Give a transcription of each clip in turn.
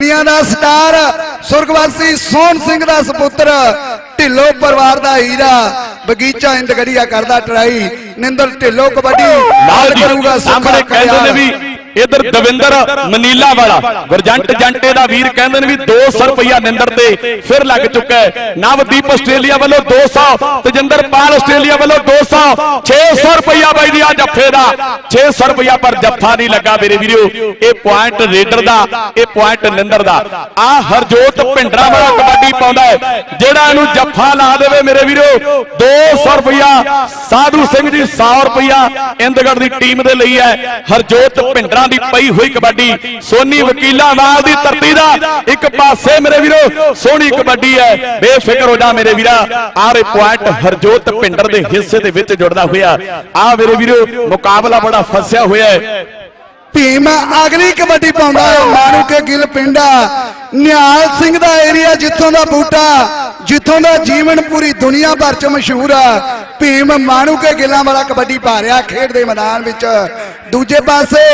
ਦੁਨੀਆ ਦਾ ਸਟਾਰ ਸੁਰਗਵਾਸੀ ਸੋਹਣ ਸਿੰਘ ਦਾ ਸੁਪੁੱਤਰ ਢਿੱਲੋ ਪਰਿਵਾਰ ਦਾ ਹੀਰਾ ਬਗੀਚਾ ਇੰਦਗੜੀਆ ਕਰਦਾ ਟਰਾਈ ਨਿੰਦਰ ਢਿੱਲੋ ਕਬੱਡੀ ਨਾਲ ਕਰੂਗਾ ਸਾਹਮਣੇ ਕਹਿੰਦੇ ਨੇ ਵੀ ਇਧਰ ਦਵਿੰਦਰ ਮਨੀਲਾ ਵਾਲਾ। ਗੁਰਜੰਟ ਜੰਟੇ ਦਾ ਵੀਰ ਕਹਿੰਦੇ ਨੇ ਵੀ 200 ਰੁਪਇਆ ਨਿੰਦਰ ਤੇ ਫਿਰ ਲੱਗ ਚੁੱਕਾ ਹੈ। ਨਵਦੀਪ ਆਸਟ੍ਰੇਲੀਆ ਵੱਲੋਂ 200 ਤਜਿੰਦਰ ਪਾਲ ਆਸਟ੍ਰੇਲੀਆ ਵੱਲੋਂ 200 600 ਰੁਪਇਆ ਬਾਈ ਦੀ ਆ ਜੱਫੇ ਦਾ। 600 ਰੁਪਇਆ ਪਰ ਜੱਫਾ ਨਹੀਂ ਲੱਗਾ ਮੇਰੇ ਵੀਰੋ। ਇਹ ਪੁਆਇੰਟ ਰੇਡਰ ਦਾ ਇਹ ਪੁਆਇੰਟ ਨਿੰਦਰ ਦਾ। ਆ ਹਰਜੋਤ ਭਿੰਡਰਾ ਵਾਲਾ ਕਬੱਡੀ ਪਾਉਂਦਾ ਹੈ। ਜਿਹੜਾ ਇਹਨੂੰ ਜੱਫਾ ਲਾ ਦੇਵੇ ਮੇਰੇ ਵੀਰੋ 200 ਰੁਪਇਆ ਸਾਧੂ ਸਿੰਘ ਜੀ 100 ਰੁਪਇਆ ਇੰਦਗੜ ਦੀ ਟੀਮ ਦੇ ਲਈ ਹੈ। ਹਰਜੋਤ ਭਿੰਡਰਾ ਦੀ ਪਈ ਹੋਈ ਕਬੱਡੀ। ਸੋਨੀ ਵਕੀਲਾ ਵਾਲ ਦੀ ਧਰਤੀ ਦਾ ਇੱਕ ਪਾਸੇ ਮੇਰੇ ਵੀਰੋ, ਸੋਹਣੀ ਕਬੱਡੀ ਹੈ। ਬੇਫਿਕਰ ਹੋ ਜਾ ਮੇਰੇ ਵੀਰਾ। ਆਰੇ ਪੁਆਇੰਟ ਹਰਜੋਤ ਭਿੰਡਰ ਦੇ ਹਿੱਸੇ ਦੇ ਵਿੱਚ ਜੁੜਦਾ ਹੋਇਆ। ਆ ਮੇਰੇ ਵੀਰੋ, ਮੁਕਾਬਲਾ ਬੜਾ ਫਸਿਆ ਹੋਇਆ ਹੈ। ਭੀਮ ਅਗਲੀ ਕਬੱਡੀ ਪਾਉਂਦਾ ਹੈ। ਮਾਰੂ ਕੇ ਗਿੱਲ ਪਿੰਡਾ। ਨਿਹਾਲ ਸਿੰਘ ਦਾ ਏਰੀਆ ਜਿੱਥੋਂ ਦਾ ਬੂਟਾ, ਜਿੱਥੋਂ ਦਾ ਜੀਵਨ ਪੂਰੀ ਦੁਨੀਆ ਭਰ ਚ ਮਸ਼ਹੂਰ ਆ। ਭੀਮ ਮਾਣੂ ਕੇ ਗਿੱਲਾਂ ਵਾਲਾ ਕਬੱਡੀ ਪਾ ਰਿਹਾ ਖੇਡ ਦੇ ਮੈਦਾਨ ਵਿੱਚ। ਦੂਜੇ ਪਾਸੇ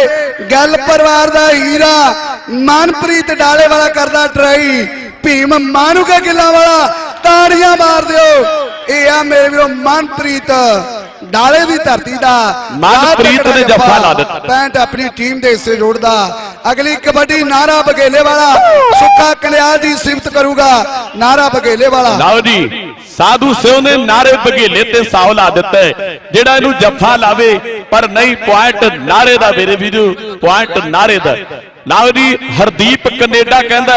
ਗੱਲ ਪਰਿਵਾਰ ਦਾ ਹੀਰਾ ਮਨਪ੍ਰੀਤ ਡਾਲੇ ਵਾਲਾ ਕਰਦਾ ਟਰਾਈ। ਭੀਮ ਮਾਣੂ ਕੇ ਗਿੱਲਾਂ ਵਾਲਾ ਤਾੜੀਆਂ ਮਾਰ ਦਿਓ। ਇਹ ਆ ਮੇਰੇ ਵੀਰੋ ਮਨਪ੍ਰੀਤ। ਡਾਲੇ ਦੀ ਧਰਤੀ ਦਾ ਮਨਪ੍ਰੀਤ ਨੇ ਜੱਫਾ ਲਾ ਦਿੱਤਾ। ਪੈਂਟ ਆਪਣੀ ਟੀਮ ਦੇ ਹਿੱਸੇ ਜੋੜਦਾ। ਅਗਲੀ ਕਬੱਡੀ ਨਾਰਾ ਬਗੇਲੇ ਵਾਲਾ ਸੁੱਖਾ ਕਲਿਆਲ ਦੀ ਸਿਫਤ ਕਰੂਗਾ। ਨਾਰਾ ਬਗੇਲੇ ਵਾਲਾ। ਲਓ ਜੀ। ਸਾਧੂ ਸਿਓ ਨੇ ਨਾਰੇ ਬਗੇਲੇ ਤੇ ਸਾਉ ਲਾ ਦਿੱਤਾ ਜਿਹੜਾ ਇਹਨੂੰ ਜੱਫਾ ਲਾਵੇ, ਪਰ ਨਹੀਂ, ਪੁਆਇੰਟ ਨਾਰੇ ਦਾ ਮੇਰੇ ਵੀਰੋ, ਪੁਆਇੰਟ ਨਾਰੇ ਦਾ। ਲਓ ਜੀ, ਹਰਦੀਪ ਕੈਨੇਡਾ ਕਹਿੰਦਾ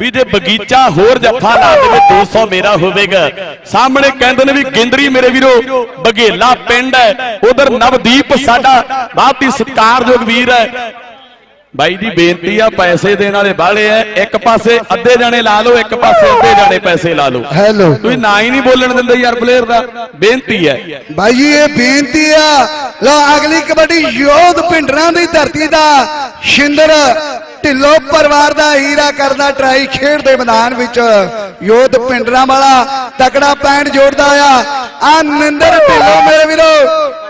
ਵੀ ਜੇ ਬਗੀਚਾ ਹੋਰ ਜੱਫਾ ਲਾ ਦੇਵੇ 200 ਮੇਰਾ ਹੋਵੇਗਾ। ਸਾਹਮਣੇ ਕਹਿੰਦੇ ਨੇ ਵੀ ਗਿੰਦਰੀ ਮੇਰੇ ਵੀਰੋ ਬਗੇਲਾ ਪਿੰਡ ਹੈ। ਉਧਰ ਨਵਦੀਪ ਸਾਡਾ ਬਹੁਤ ਹੀ ਸਤਿਕਾਰਯੋਗ ਵੀਰ ਹੈ। ਬਾਈ ਦੀ ਬੇਨਤੀ ਆ ਪੈਸੇ ਦੇਣ ਵਾਲੇ ਬਾਹਲੇ ਐ ਇੱਕ ਪਾਸੇ ਅੱਧੇ ਜਾਣੇ ਲਾ ਲਓ ਇੱਕ ਪਾਸੇ ਅੱਧੇ ਜਾਣੇ ਪੈਸੇ ਲਾ ਲਓ। ਹੈਲੋ। ਤੁਸੀਂ ਨਾ ਹੀ ਨਹੀਂ ਬੋਲਣ ਦਿੰਦੇ ਯਾਰ ਪਲੇਅਰ ਦਾ ਬੇਨਤੀ ਹੈ। ਭਾਈ ਜੀ ਇਹ ਬੇਨਤੀ ਆ। ਲੋ ਅਗਲੀ ਕਬੱਡੀ ਯੋਧ ਪਿੰਡਰਾਂ ਦੀ ਧਰਤੀ ਦਾ ਸ਼ਿੰਦਰ ਢਿੱਲੋ ਪਰਿਵਾਰ ਦਾ ਹੀਰਾ ਕਰਦਾ ਟਰਾਈ ਖੇਡ ਦੇ ਮੈਦਾਨ ਵਿੱਚ। ਯੋਧ ਪਿੰਡਰਾਂ ਵਾਲਾ ਤਕੜਾ ਪੈਂਟ ਜੋੜਦਾ ਆ। ਆ ਨਿੰਦਰ ਢਿੱਲੋ ਮੇਰੇ ਵੀਰੋ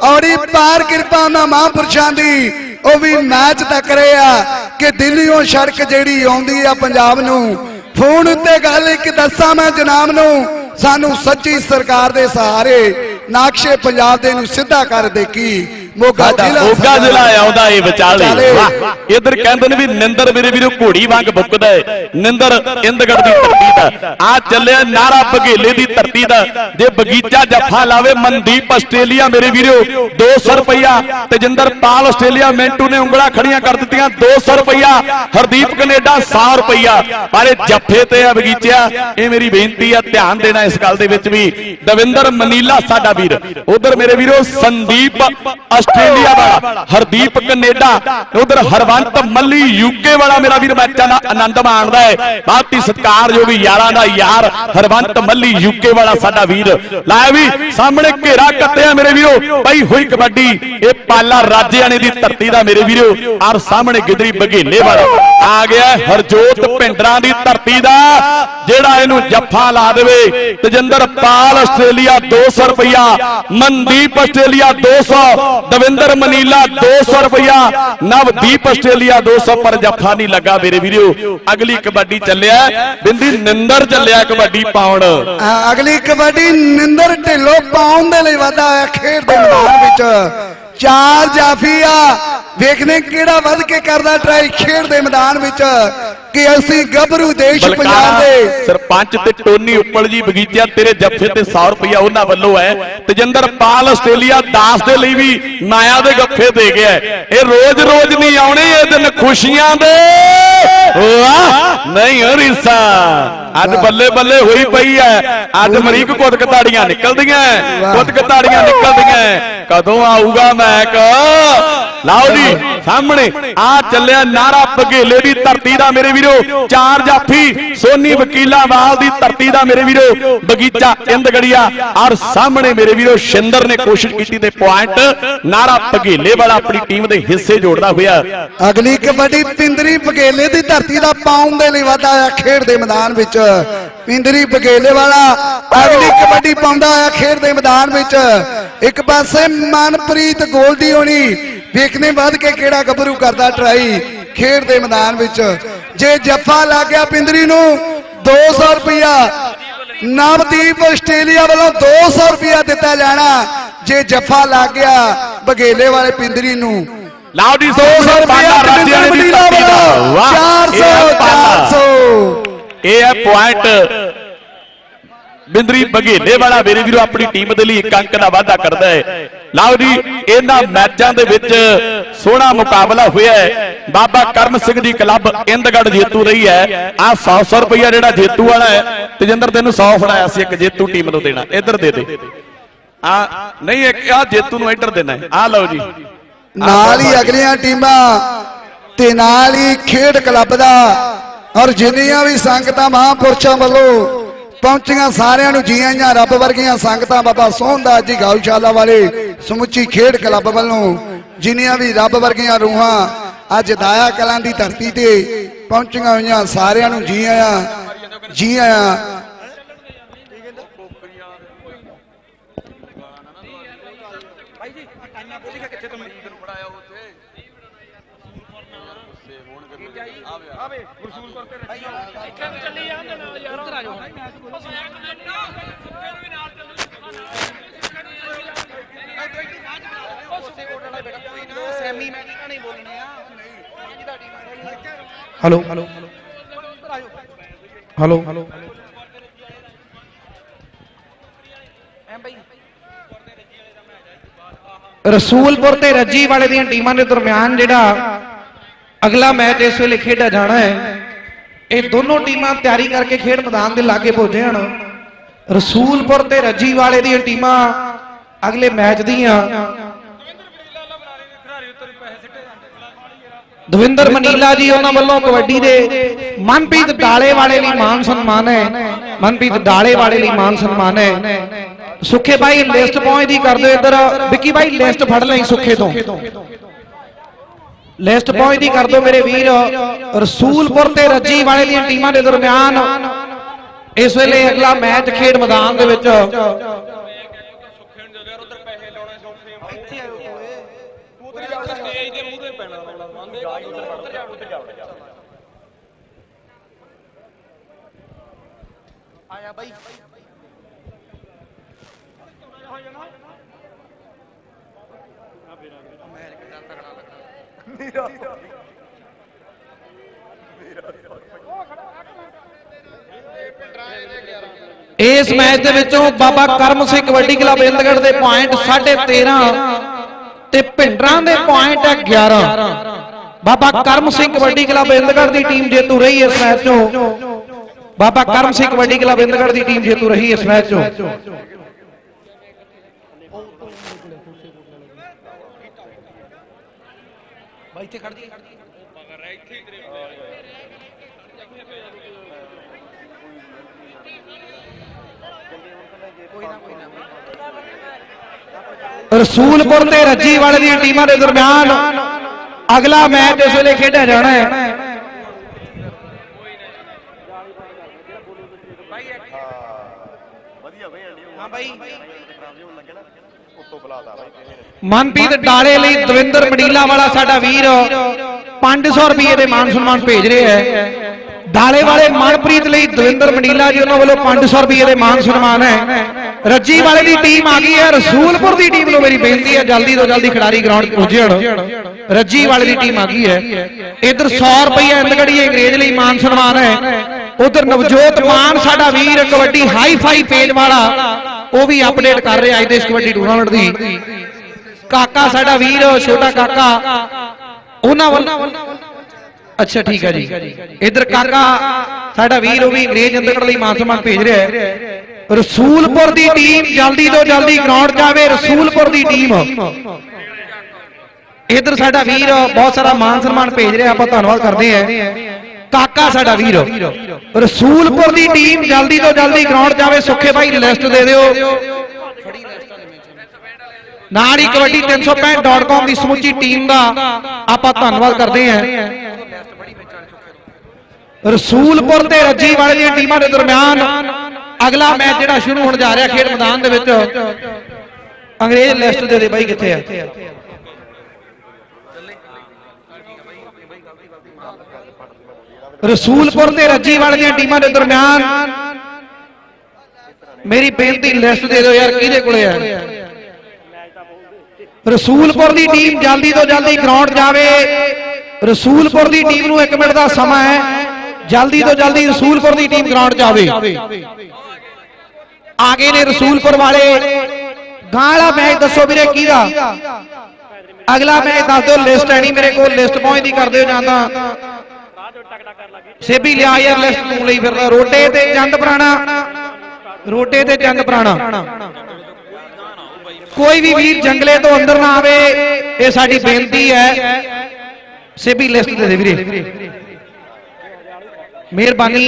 ਔੜੀ ਪਾਰ ਕਿਰਪਾ ਨਾ ਮਹਾਂਪੁਰਸ਼ਾਂ ਦੀ। ਉਹ ਵੀ ਮੈਚ ਤੱਕ ਰਹੇ ਆ ਕਿ ਦਿੱਲੀੋਂ ਸੜਕ ਜਿਹੜੀ ਆਉਂਦੀ ਆ ਪੰਜਾਬ ਨੂੰ। ਫੋਨ ਉੱਤੇ ਗੱਲ ਇੱਕ ਦੱਸਾਂ ਮੈਂ ਜਨਾਬ ਨੂੰ, ਸਾਨੂੰ ਸੱਚੀ ਸਰਕਾਰ ਦੇ ਸਹਾਰੇ ਨਾਕਸ਼ੇ ਪੰਜਾਬ ਦੇ ਨੂੰ ਸਿੱਧਾ ਕਰ ਦੇਖੀ ਮੋਗਾ ਮੋਗਾ ਜ਼ਿਲ੍ਹਾ ਆਉਂਦਾ ਏ ਵਿਚਾਲੇ। ਇਧਰ ਕਹਿੰਦੇ ਨੇ ਵੀ ਨਿੰਦਰ ਮੇਰੇ ਵੀਰੋ ਘੋੜੀ ਵਾਂਗ ਬੁੱਕਦਾ ਏ। ਨਿੰਦਰ ਇੰਦਗੜ ਦੀ ਧਰਤੀ ਦਾ। ਆ ਚੱਲਿਆ ਨਾਰਾ ਬਘੇਲੇ ਦੀ ਧਰਤੀ ਦਾ। ਜੇ ਬਗੀਚਾ ਜੱਫਾ ਲਾਵੇ ਮਨਦੀਪ ਆਸਟ੍ਰੇਲੀਆ ਮੇਰੇ ਵੀਰੋ 200 ਰੁਪਇਆ ਤੇਜਿੰਦਰ ਪਾਲ ਆਸਟ੍ਰੇਲੀਆ ਮਿੰਟੂ ਨੇ ਉਂਗਲਾਂ ਖੜੀਆਂ ਕਰ ਦਿੱਤੀਆਂ 200 ਰੁਪਇਆ ਹਰਦੀਪ ਕੈਨੇਡਾ 100 ਰੁਪਇਆ ਪਰ ਇਹ ਜੱਫੇ ਤੇ ਆ ਬਗੀਚਾ ਇਹ ਮੇਰੀ ਬੇਨਤੀ ਆ ਧਿਆਨ ਦੇਣਾ ਇਸ ਗੱਲ ਦੇ ਵਿੱਚ ਵੀ। ਦਵਿੰਦਰ ਮਨੀਲਾ ਸਾਡਾ ਵੀਰ। ਉਧਰ ਮੇਰੇ ਵੀਰੋ ਸੰਦੀਪ ਆਸਟ੍ਰੇਲੀਆ ਵਾਲਾ ਹਰਦੀਪ ਕੈਨੇਡਾ ਉਧਰ ਹਰਵੰਤ ਮੱਲੀ ਯੂਕੇ ਵਾਲਾ ਮੇਰਾ ਵੀਰ ਮੈਚਾਂ ਦਾ ਆਨੰਦ ਮਾਣਦਾ ਹੈ। ਬਹੁਤ ਹੀ ਸਤਿਕਾਰਯੋਗ ਯਾਰਾਂ ਦਾ ਯਾਰ ਹਰਵੰਤ ਮੱਲੀ ਯੂਕੇ ਵਾਲਾ ਸਾਡਾ ਵੀਰ। ਲੈ ਵੀ ਸਾਹਮਣੇ ਘੇਰਾ ਕੱਟਿਆ ਮੇਰੇ ਵੀਰੋ। ਪਈ ਹੋਈ ਕਬੱਡੀ ਇਹ ਪਾਲਾ ਰਾਜਿਆਣੇ ਦੀ ਧਰਤੀ ਦਾ ਮੇਰੇ ਵੀਰੋ। ਔਰ ਸਾਹਮਣੇ ਗਿੱਦਰੀ ਬਘੇਲੇ ਵਾਲਾ। ਆ ਗਿਆ ਹਰਜੋਤ ਭਿੰਡਰਾਂ ਦੀ ਧਰਤੀ ਦਾ ਜਿਹੜਾ ਇਹਨੂੰ ਜੱਫਾ ਲਾ ਦੇਵੇ। ਤਜਿੰਦਰ ਪਾਲ ਆਸਟ੍ਰੇਲੀਆ 200 ਰੁਪਇਆ ਮਨਦੀਪ ਆਸਟ੍ਰੇਲੀਆ 200 ਦਵਿੰਦਰ ਮਨੀਲਾ 200 ਰੁਪਇਆ ਨਵਦੀਪ ਆਸਟ੍ਰੇਲੀਆ 200 ਪਰ ਜੱਫਾ ਨਹੀਂ ਲੱਗਾ ਮੇਰੇ ਵੀਰੋ। ਅਗਲੀ ਕਬੱਡੀ ਚੱਲਿਆ, ਬਿੰਦੀ ਨਿੰਦਰ ਚੱਲਿਆ ਕਬੱਡੀ ਪਾਉਣ। ਅਗਲੀ ਕਬੱਡੀ ਨਿੰਦਰ ਢਿੱਲੋ ਪਾਉਣ ਦੇ ਲਈ ਵਾਧਾ ਹੋਇਆ ਖੇਡ ਦੇ ਮੈਦਾਨ ਵਿੱਚ। ਚਾਰ ਜਾਫੀਆ ਵੇਖਨੇ ਕਿਹੜਾ ਵੱਧ ਕੇ ਕਰਦਾ ਟਰਾਈ ਖੇਡ ਦੇ ਮੈਦਾਨ ਵਿੱਚ। ਕਿ ਅਸੀਂ ਗੱਭਰੂ ਦੇਸ਼ ਪੰਜਾਬ ਦੇ। ਸਰਪੰਚ ਤੇ ਟੋਨੀ ਉੱਪਲ ਜੀ ਬਗੀਚਾ ਤੇਰੇ ਜੱਫੇ ਤੇ 100 ਰੁਪਇਆ ਉਹਨਾਂ ਵੱਲੋਂ ਹੈ। ਤਜਿੰਦਰ ਪਾਲ ਆਸਟ੍ਰੇਲੀਆ ਦਾਸ ਦੇ ਲਈ ਵੀ ਮਾਇਆ ਦੇ ਗੱਫੇ ਦੇ ਗਿਆ। ਇਹ ਰੋਜ਼ ਰੋਜ਼ ਨਹੀਂ ਆਉਣੇ ਇਹ ਦਿਨ ਖੁਸ਼ੀਆਂ ਦੇ। ਵਾਹ ਨਹੀਂ ਹਰੀਸਾ ਅੱਜ ਬੱਲੇ ਬੱਲੇ ਹੋਈ ਪਈ ਹੈ। ਅੱਜ ਮਰੀਕ ਕੁੱਤ ਕਤਾੜੀਆਂ ਨਿਕਲਦੀਆਂ ਕੁੱਤ ਕਤਾੜੀਆਂ ਨਿਕਲਦੀਆਂ ਕਦੋਂ ਆਊਗਾ ਮੈਕ? ਲਾਓ ਜੀ ਸਾਹਮਣੇ ਆ ਚੱਲਿਆ ਨਾਰਾ ਬਘੇਲੇ ਦੀ ਧਰਤੀ ਦਾ ਮੇਰੇ ਵੀਰੋ ਚਾਰ ਜਾਫੀ ਸੋਨੀ ਵਕੀਲਾ ਵਾਲ ਦੀ ਧਰਤੀ ਦਾ ਮੇਰੇ ਵੀਰੋ ਬਗੀਚਾ ਇੰਦਗੜੀਆ ਔਰ ਸਾਹਮਣੇ ਮੇਰੇ ਵੀਰੋ ਸ਼ਿੰਦਰ ਨੇ ਕੋਸ਼ਿਸ਼ ਕੀਤੀ ਤੇ ਪੁਆਇੰਟ। ਨਾਰਾ ਬਘੇਲੇ ਵਾਲਾ ਆਪਣੀ ਟੀਮ ਦੇ ਹਿੱਸੇ ਜੋੜਦਾ ਹੋਇਆ। ਅਗਲੀ ਕਬੱਡੀ ਪਿੰਦਰੀ ਬਗੇਲੇ ਦੀ ਧਰਤੀ ਦਾ ਪਾਉਣ ਦੇ ਲਈ ਵਾਧਾ ਆ ਖੇਡ ਦੇ ਮੈਦਾਨ ਵਿੱਚ। ਪਿੰਦਰੀ ਬਗੇਲੇ ਵਾਲਾ ਅਗਲੀ ਕਬੱਡੀ ਪਾਉਂਦਾ ਆ ਖੇਡ ਦੇ ਮੈਦਾਨ ਵਿੱਚ। ਇੱਕ ਪਾਸੇ ਮਨਪ੍ਰੀਤ ਗੋਲਡੀ ਹੋਣੀ ਵੇਖਨੇ ਵੱਧ ਕੇ ਕਿਹੜਾ ਗੱਭਰੂ ਕਰਦਾ ਟਰਾਈ ਖੇਡ ਦੇ ਮੈਦਾਨ ਵਿੱਚ। ਜੇ ਜੱਫਾ ਲੱਗ ਗਿਆ ਪਿੰਦਰੀ ਨੂੰ 200 ਰੁਪਇਆ ਨਵਦੀਪ ਆਸਟ੍ਰੇਲੀਆ ਵੱਲੋਂ 200 ਰੁਪਇਆ ਦਿੱਤਾ ਜਾਣਾ ਜੇ ਜੱਫਾ ਲੱਗ ਗਿਆ ਬਗੇਲੇ ਵਾਲੇ ਪਿੰਦਰੀ ਨੂੰ। ਲਓ ਜੀ 200 ਰੁਪਇਆ ਰਾਜਿਆਂ ਦੀ ਮਦੀਨਾ ਧਰਤੀ ਦਾ। ਵੱਲੋਂ ਵਾਹ 400 ਇਹ ਹੈ ਪਾਲਾ। 400 ਇਹ ਹੈ ਪੁਆਇੰਟ ਬਿੰਦਰੀ ਬਘੇਲੇ ਵਾਲਾ ਮੇਰੇ ਵੀਰੋ ਆਪਣੀ ਟੀਮ ਦੇ ਲਈ ਇੱਕ ਅੰਕ ਦਾ ਵਾਅਦਾ ਕਰਦਾ ਹੈ। ਲਓ ਜੀ ਇਹਨਾਂ ਮੈਚਾਂ ਦੇ ਵਿੱਚ ਸੋਹਣਾ ਮੁਕਾਬਲਾ ਹੋਇਆ ਹੈ। ਬਾਬਾ ਕਰਮ ਸਿੰਘ ਦੀ ਕਲੱਬ ਇੰਦਗੜ ਜੇਤੂ ਰਹੀ ਹੈ। ਆ 100 100 ਰੁਪਇਆ ਜਿਹੜਾ ਜੇਤੂ ਵਾਲਾ ਹੈ ਤੇਜਿੰਦਰ ਤੈਨੂੰ 100 ਫੜਾਇਆ ਸੀ ਇੱਕ ਜੇਤੂ ਟੀਮ ਨੂੰ ਦੇਣਾ। ਇੱਧਰ ਦੇ ਦੇ। ਆ ਨਹੀਂ ਇੱਕ ਆ ਜੇਤੂ ਨੂੰ ਇੱਧਰ ਦੇਣਾ ਆ ਲਓ ਜੀ। ਨਾਲ ਹੀ ਅਗਲੀਆਂ ਟੀਮਾਂ ਤੇ ਨਾਲ ਹੀ ਖੇਡ ਕਲੱਬ ਦਾ। ਔਰ ਜਿੰਨੀਆਂ ਵੀ ਸੰਗਤਾਂ ਮਹਾਂਪੁਰਸ਼ਾਂ ਵੱਲੋਂ ਪਹੁੰਚੀਆਂ ਸਾਰਿਆਂ ਨੂੰ ਜੀ ਆਇਆਂ ਰੱਬ ਵਰਗੀਆਂ ਸੰਗਤਾਂ ਬਾਬਾ ਸੋਹਣਦਾਸ ਜੀ ਗਾਉਸ਼ਾਲਾ ਵਾਲੇ ਸਮੁੱਚੀ ਖੇਡ ਕਲੱਬ ਵੱਲੋਂ ਜਿੰਨੀਆਂ ਵੀ ਰੱਬ ਵਰਗੀਆਂ ਰੂਹਾਂ ਅੱਜ ਦਾਇਆ ਕਲਾਂ ਦੀ ਧਰਤੀ ਤੇ ਪਹੁੰਚੀਆਂ ਹੋਈਆਂ ਸਾਰਿਆਂ ਨੂੰ ਜੀ ਆਇਆਂ ਜੀ ਆਇਆਂ ਸੈਮੀ ਮੈਂ ਨਹੀਂ ਬੋਲਣੇ ਆ। ਜੀ ਤੁਹਾਡੀ ਹੈਲੋ। Hello hello. ਐਂ ਬਈ। ਰਸੂਲਪੁਰ ਤੇ ਰੱਜੀ ਵਾਲੇ ਦੀਆਂ ਟੀਮਾਂ ਦੇ ਦਰਮਿਆਨ ਜਿਹੜਾ ਅਗਲਾ ਮੈਚ ਇਸ ਵੇਲੇ ਖੇਡਿਆ ਜਾਣਾ ਹੈ ਇਹ ਦੋਨੋਂ ਟੀਮਾਂ ਤਿਆਰੀ ਕਰਕੇ ਖੇਡ ਮੈਦਾਨ ਦੇ ਲਾਗੇ ਪਹੁੰਚੇ ਹਨ ਰਸੂਲਪੁਰ ਤੇ ਰੱਜੀ ਵਾਲੇ ਦੀਆਂ ਟੀਮਾਂ ਅਗਲੇ ਮੈਚ ਦੀਆਂ। ਦਵਿੰਦਰ ਮਨੀਲਾ ਜੀ ਉਹਨਾਂ ਵੱਲੋਂ ਕਬੱਡੀ ਦੇ ਮਨਪ੍ਰੀਤ ਡਾਲੇ ਵਾਲੇ ਲਈ ਮਾਨ ਸਨਮਾਨ ਹੈ। ਮਨਪ੍ਰੀਤ ਡਾਲੇ ਵਾਲੇ ਲਈ ਮਾਨ ਸਨਮਾਨ ਹੈ। ਸੁੱਖੇ ਭਾਈ ਲਿਸਟ ਪਹੁੰਚਦੀ ਕਰ ਦਿਓ ਇੱਧਰ ਵਿੱਕੀ ਭਾਈ ਲਿਸਟ ਫੜ ਲਈ ਸੁੱਖੇ ਤੋਂ। ਲਿਸਟ ਪਹੁੰਚਦੀ ਕਰ ਦਿਓ ਮੇਰੇ ਵੀਰ। ਰਸੂਲਪੁਰ ਤੇ ਰੱਜੀ ਵਾਲੇ ਦੀਆਂ ਟੀਮਾਂ ਦੇ ਦਰਮਿਆਨ। ਇਸ ਵੇਲੇ ਅਗਲਾ ਮੈਚ ਖੇਡ ਮੈਦਾਨ ਦੇ ਵਿੱਚ। ਆਇਆ ਬਈ ਇਸ ਮੈਚ ਦੇ ਵਿੱਚੋਂ ਬਾਬਾ ਕਰਮ ਸਿੰਘ ਕਬੱਡੀ ਕਲੱਬ ਇੰਦਗੜ ਦੇ ਪੁਆਇੰਟ 13.5 ਤੇ ਭਿੰਡਰਾਂ ਦੇ ਪੁਆਇੰਟ ਹੈ 11 ਬਾਬਾ ਕਰਮ ਸਿੰਘ ਕਬੱਡੀ ਕਲੱਬ ਇੰਦਗੜ ਦੀ ਟੀਮ ਜੇਤੂ ਰਹੀ ਇਸ ਮੈਚ ਚੋਂ। ਬਾਬਾ ਕਰਮ ਸਿੰਘ ਕਬੱਡੀ ਕਲੱਬ ਇੰਦਗੜ ਦੀ ਟੀਮ ਜੇਤੂ ਰਹੀ ਇਸ ਮੈਚ ਚੋਂ। ਇੱਥੇ ਖੜ ਜੀ। ਰਸੂਲਪੁਰ ਤੇ ਰੱਜੀ ਵਾਲੇ ਦੀਆਂ ਟੀਮਾਂ ਦੇ ਦਰਮਿਆਨ ਅਗਲਾ ਮੈਚ ਇਸ ਵੇਲੇ ਖੇਡਿਆ ਜਾਣਾ ਹੈ। ਹਾਂ ਬਾਈ ਮਨਪ੍ਰੀਤ ਡਾਲੇ ਲਈ ਦਵਿੰਦਰ ਮਡੀਲਾ ਵਾਲਾ ਸਾਡਾ ਵੀਰ 500 ਰੁਪਏ ਦੇ ਮਾਨ ਸਨਮਾਨ ਭੇਜ ਰਿਹਾ ਹੈ। ਡਾਲੇ ਵਾਲੇ ਮਨਪ੍ਰੀਤ ਲਈ ਦਵਿੰਦਰ ਮਡੀਲਾ ਜੀ ਉਹਨਾਂ ਵੱਲੋਂ 500 ਰੁਪਏ ਦੇ ਮਾਨ ਸਨਮਾਨ ਹੈ। ਰੱਜੀ ਵਾਲੇ ਦੀ ਟੀਮ ਆ ਗਈ ਹੈ। ਰਸੂਲਪੁਰ ਦੀ ਟੀਮ ਨੂੰ ਮੇਰੀ ਬੇਨਤੀ ਹੈ, ਜਲਦੀ ਤੋਂ ਜਲਦੀ ਖਿਡਾਰੀ ਗਰਾਊਂਡ 'ਤੇ ਪਹੁੰਚਣ ਰੱਜੀ ਵਾਲੇ ਦੀ ਟੀਮ ਆ ਗਈ ਹੈ। ਇਧਰ 100 ਰੁਪਏ ਇੰਦਗੜੀ ਅੰਗਰੇਜ਼ ਲਈ ਮਾਨ ਸਨਮਾਨ ਹੈ। ਉਧਰ ਨਵਜੋਤ ਮਾਨ, ਸਾਡਾ ਵੀਰ ਕਬੱਡੀ ਹਾਈ ਫਾਈ ਪੇਜ ਵਾਲਾ ਉਹ ਵੀ ਅਪਡੇਟ ਕਰ ਰਿਹਾ ਅੱਜ ਦੇ ਇਸ ਕਬੱਡੀ ਟੂਰਨਾਮੈਂਟ ਦੀ। ਕਾਕਾ ਸਾਡਾ ਵੀਰ, ਛੋਟਾ ਕਾਕਾ। ਉਹਨਾਂ ਵੱਲ ਅੱਛਾ, ਠੀਕ ਹੈ ਜੀ। ਇਧਰ ਕਾਕਾ, ਸਾਡਾ ਵੀਰ ਉਹ ਵੀ ਅੰਗਰੇਜ਼ ਅੰਦਰ ਲਈ ਮਾਨ ਸਨਮਾਨ ਭੇਜ ਰਿਹਾ ਹੈ। ਰਸੂਲਪੁਰ ਦੀ ਟੀਮ ਜਲਦੀ ਤੋਂ ਜਲਦੀ ਗਰਾਊਂਡ ਜਾਵੇ ਰਸੂਲਪੁਰ ਦੀ ਟੀਮ। ਇਧਰ ਸਾਡਾ ਵੀਰ ਬਹੁਤ ਸਾਰਾ ਮਾਨ ਸਨਮਾਨ ਭੇਜ ਰਿਹਾ, ਆਪਾਂ ਧੰਨਵਾਦ ਕਰਦੇ ਹਾਂ। ਕਾਕਾ ਸਾਡਾ ਵੀਰ। ਰਸੂਲਪੁਰ ਦੀ ਟੀਮ ਜਲਦੀ ਤੋਂ ਜਲਦੀ ਗਰਾਊਂਡ ਜਾਵੇ, ਸੁੱਖੇ ਭਾਈ ਲਿਸਟ ਦੇ ਦਿਓ। ਨਾਲ ਹੀ ਕਬੱਡੀ 365.com ਦੀ ਸਮੁੱਚੀ ਟੀਮ ਦਾ ਆਪਾਂ ਧੰਨਵਾਦ ਕਰਦੇ ਹਾਂ। ਰਸੂਲਪੁਰ ਤੇ ਰੱਜੀ ਵਾਲੇ ਦੀਆਂ ਟੀਮਾਂ ਦੇ ਦਰਮਿਆਨ ਅਗਲਾ ਮੈਚ ਜਿਹੜਾ ਸ਼ੁਰੂ ਹੋਣ ਜਾ ਰਿਹਾ ਖੇਡ ਮੈਦਾਨ ਦੇ ਵਿੱਚ, ਅੰਗਰੇਜ਼ ਲਿਸਟ ਦੇ ਦੇ ਬਾਈ ਕਿੱਥੇ ਆ? ਰਸੂਲਪੁਰ ਤੇ ਰੱਜੀ ਵਾਲੇ ਦੀਆਂ ਟੀਮਾਂ ਦੇ ਦਰਮਿਆਨ ਮੇਰੀ ਬੇਨਤੀ ਲਿਸਟ ਦੇ ਦਿਓ ਯਾਰ, ਕਿਹਦੇ ਕੋਲੇ ਹੈ ਰਸੂਲਪੁਰ ਦੀ ਟੀਮ ਜਲਦੀ ਤੋਂ ਜਲਦੀ ਗਰਾਊਂਡ ਜਾਵੇ। ਰਸੂਲਪੁਰ ਦੀ ਟੀਮ ਨੂੰ 1 ਮਿੰਟ ਦਾ ਸਮਾਂ ਹੈ। ਜਲਦੀ ਤੋਂ ਜਲਦੀ ਰਸੂਲਪੁਰ ਦੀ ਟੀਮ ਗਰਾਊਂਡ ਜਾਵੇ। ਆਗੇ ਨੇ ਰਸੂਲਪੁਰ ਵਾਲੇ। ਗਾਂ ਵਾਲਾ ਮੈਚ ਦੱਸੋ ਵੀਰੇ, ਕਿਹਦਾ? ਅਗਲਾ ਮੈਚ ਦੱਸ ਦਿਓ, ਲਿਸਟ ਹੈ ਮੇਰੇ ਕੋਲ, ਲਿਸਟ ਪਹੁੰਚਦੀ ਕਰ ਦਿਓ ਜਾਂਦਾ ਸੇਬੀ ਲਿਆ ਯਾਰ ਲਿਸਟ ਤੂੰ ਲਈ ਫਿਰਦਾ। ਰੋਡੇ ਤੇ ਚੰਦ ਪੁਰਾਣਾ। ਰੋਡੇ ਤੇ ਚੰਦ ਪੁਰਾਣਾ। ਕੋਈ ਵੀ ਵੀਰ ਜੰਗਲੇ ਤੋਂ ਅੰਦਰ ਨਾ ਆਵੇ, ਇਹ ਸਾਡੀ ਬੇਨਤੀ ਹੈ। ਸੇਬੀ ਲਿਸਟ ਦੇ ਦੇ ਵੀਰੇ। ਮਿਹਰਬਾਨੀ।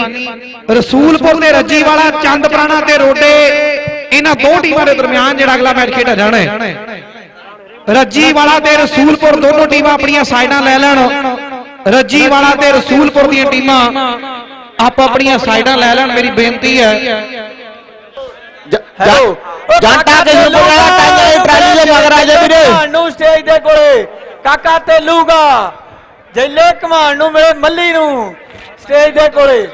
ਰਸੂਲਪੁਰ ਤੇ ਰੱਜੀ ਵਾਲਾ ਚੰਦ ਪੁਰਾਣਾ ਤੇ ਰੋਡੇ। ਇਹਨਾਂ ਦੋ ਟੀਮਾਂ ਦੇ ਦਰਮਿਆਨ ਜਿਹੜਾ ਅਗਲਾ ਮੈਚ ਖੇਡਿਆ ਜਾਣਾ ਹੈ। ਰੱਜੀ ਵਾਲਾ ਤੇ ਰਸੂਲਪੁਰ ਦੋਨੋਂ ਟੀਮਾਂ ਆਪਣੀਆਂ ਸਾਈਡਾਂ ਲੈ ਲੈਣ। ਰੱਜੀ ਵਾਲਾ ਤੇ ਰਸੂਲਪੁਰ ਦੀਆਂ ਟੀਮਾਂ ਆਪ ਆਪਣੀਆਂ ਸਾਈਡਾਂ ਲੈ ਲੈਣ ਮੇਰੀ ਬੇਨਤੀ ਹੈ। ਹੈਲੋ। ਜੰਟਾ ਕੇ ਸੁਪਰਾ ਟਾਂਗੇ ਟਰਾਲੀ ਦੇ ਮਗਰ ਆ ਜਾ ਵੀਰੇ ਨੂੰ ਸਟੇਜ ਦੇ ਕੋਲੇ। ਕਾਕਾ ਤੇਲੂਗਾ ਜੈਲੇ ਕਮਾਨ ਨੂੰ ਮੇਰੇ ਮੱਲੀ ਨੂੰ। ਸਟੇਜ ਦੇ ਕੋਲੇ।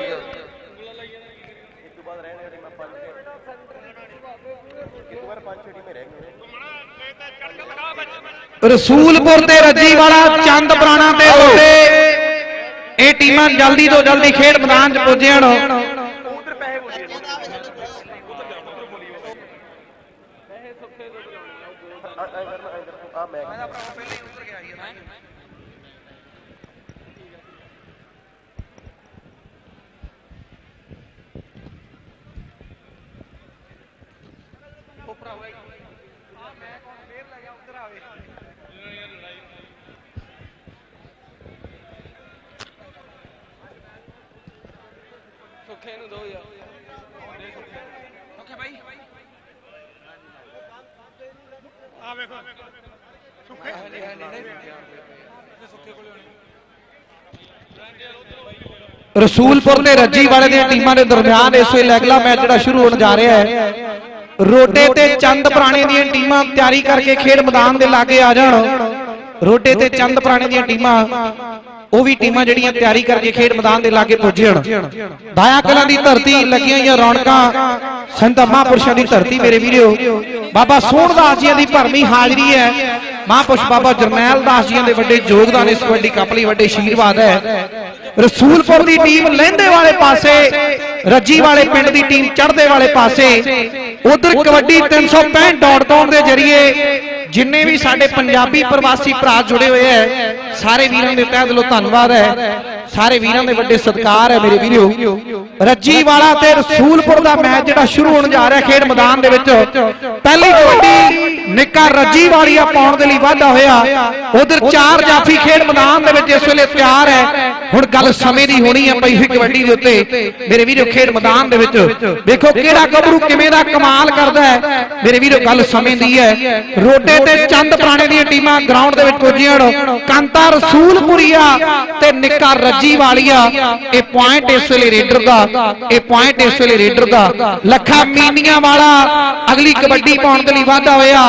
ਰਸੂਲਪੁਰ ਤੇ ਰੱਜੀ ਵਾਲਾ ਚੰਦ ਪ੍ਰਾਣਾ ਤੇ ਰੋਡੇ ਇਹ ਟੀਮਾਂ ਜਲਦੀ ਤੋਂ ਜਲਦੀ ਖੇਡ ਮੈਦਾਨ 'ਚ ਪੁੱਜਣ ਸੁੱਖੇ ਨੂੰ ਦੋ ਯਾਰ ਓਕੇ ਬਾਈ। ਆ ਵੇਖੋ। ਸੁੱਖੇ। ਹਾਂਜੀ ਹਾਂਜੀ ਨਹੀਂ ਸੁੱਖੇ ਕੋਲੇ ਹੋਣੇ। ਰਸੂਲਪੁਰ ਤੇ ਰੱਜੀ ਵਾਲੇ ਦੀਆਂ ਟੀਮਾਂ ਦੇ ਦਰਮਿਆਨ ਇਸ ਵੇਲੇ ਅਗਲਾ ਮੈਚ ਜਿਹੜਾ ਸ਼ੁਰੂ ਹੋਣ ਜਾ ਰਿਹਾ ਹੈ। ਰੋਡੇ ਤੇ ਚੰਦ ਪ੍ਰਾਣੇ ਦੀਆਂ ਟੀਮਾਂ ਤਿਆਰੀ ਕਰਕੇ ਖੇਡ ਮੈਦਾਨ ਦੇ ਲਾਗੇ ਆ ਜਾਣ। ਰੋਡੇ ਤੇ ਚੰਦ ਪ੍ਰਾਣੇ ਦੀਆਂ ਟੀਮਾਂ ਉਹ ਵੀ ਟੀਮਾਂ ਜਿਹੜੀਆਂ ਤਿਆਰੀ ਕਰਕੇ ਖੇਡ ਮੈਦਾਨ ਦੇ ਲਾਗੇ ਪੁੱਜਣ ਦਾਇਆ ਕਲਾਂ ਦੀ ਧਰਤੀ ਲੱਗੀਆਂ ਹੋਈਆਂ ਰੌਣਕਾਂ, ਸੰਤ ਮਹਾਂਪੁਰਸ਼ਾਂ ਦੀ ਧਰਤੀ ਮੇਰੇ ਵੀਰੋ। ਬਾਬਾ ਸੋਹਣਦਾਸ ਜੀਆਂ ਦੀ ਭਰਮੀ ਹਾਜ਼ਰੀ ਹੈ। ਮਹਾਂਪੁਰਸ਼ ਬਾਬਾ ਜਰਨੈਲ ਦਾਸ ਜੀਆਂ ਦੇ ਵੱਡੇ ਯੋਗਦਾਨ ਇਸ ਕਬੱਡੀ ਕੱਪ ਲਈ ਵੱਡੇ ਆਸ਼ੀਰਵਾਦ ਹੈ। ਰਸੂਲਪੁਰ ਦੀ ਟੀਮ ਲਹਿੰਦੇ ਵਾਲੇ ਪਾਸੇ, ਰੱਜੀ ਵਾਲੇ ਪਿੰਡ ਦੀ ਟੀਮ ਚੜ੍ਹਦੇ ਵਾਲੇ ਪਾਸੇ, ਉਧਰ ਕਬੱਡੀ 365.com ਦੇ ਜ਼ਰੀਏ ਜਿੰਨੇ ਵੀ ਸਾਡੇ ਪੰਜਾਬੀ ਪ੍ਰਵਾਸੀ ਭਰਾ ਜੁੜੇ ਹੋਏ ਐ ਸਾਰੇ ਵੀਰਾਂ ਦੇ ਤਹਿ ਦਿਲੋਂ ਧੰਨਵਾਦ ਹੈ। ਸਾਰੇ ਵੀਰਾਂ ਦੇ ਵੱਡੇ ਸਤਿਕਾਰ ਹੈ ਮੇਰੇ ਵੀਰੋ। ਰੱਜੀ ਵਾਲਾ ਤੇ ਰਸੂਲਪੁਰ ਦਾ ਮੈਚ ਜਿਹੜਾ ਸ਼ੁਰੂ ਹੋਣ ਜਾ ਰਿਹਾ ਖੇਡ ਮੈਦਾਨ ਦੇ ਵਿੱਚ। ਪਹਿਲੀ ਕਬੱਡੀ ਨਿੱਕਾ ਰੱਜੀ ਵਾਲੀਆ ਪਾਉਣ ਦੇ ਲਈ ਵਾਧਾ ਹੋਇਆ। ਉਧਰ ਚਾਰ ਜਾਫੀ ਖੇਡ ਮੈਦਾਨ ਦੇ ਵਿੱਚ ਇਸ ਵੇਲੇ ਤਿਆਰ ਹੈ। ਹੁਣ ਗੱਲ ਸਮੇਂ ਦੀ ਹੋਣੀ ਹੈ ਪਈ ਹੋਈ ਕਬੱਡੀ ਦੇ ਉੱਤੇ। ਮੇਰੇ ਵੀਰੋ, ਖੇਡ ਮੈਦਾਨ ਦੇ ਵਿੱਚ। ਵੇਖੋ ਕਿਹੜਾ ਗੱਭਰੂ ਕਿਵੇਂ ਦਾ ਕਮਾਲ ਕਰਦਾ ਹੈ। ਮੇਰੇ ਵੀਰੋ, ਗੱਲ ਸਮੇਂ ਦੀ ਹੈ। ਰੋਡੇ ਤੇ ਚੰਦ ਪ੍ਰਾਣੇ ਦੀਆਂ ਟੀਮਾਂ ਗਰਾਊਂਡ ਦੇ ਵਿੱਚ ਪੁੱਜੀਆਂ ਕਾਂਤਾ ਰਸੂਲਪੁਰੀਆ ਤੇ ਨਿੱਕਾ ਰੱਜੀ ਵਾਲੀਆ, ਇਹ ਪੁਆਇੰਟ ਇਸ ਵੇਲੇ ਰੇਡਰ ਦਾ, ਇਹ ਪੁਆਇੰਟ ਇਸ ਵੇਲੇ ਰੇਡਰ ਦਾ। ਲੱਖਾ ਮੀਨੀਆਂ ਵਾਲਾ ਅਗਲੀ ਕਬੱਡੀ ਪਾਉਣ ਦੇ ਲਈ ਵਾਧਾ ਹੋਇਆ।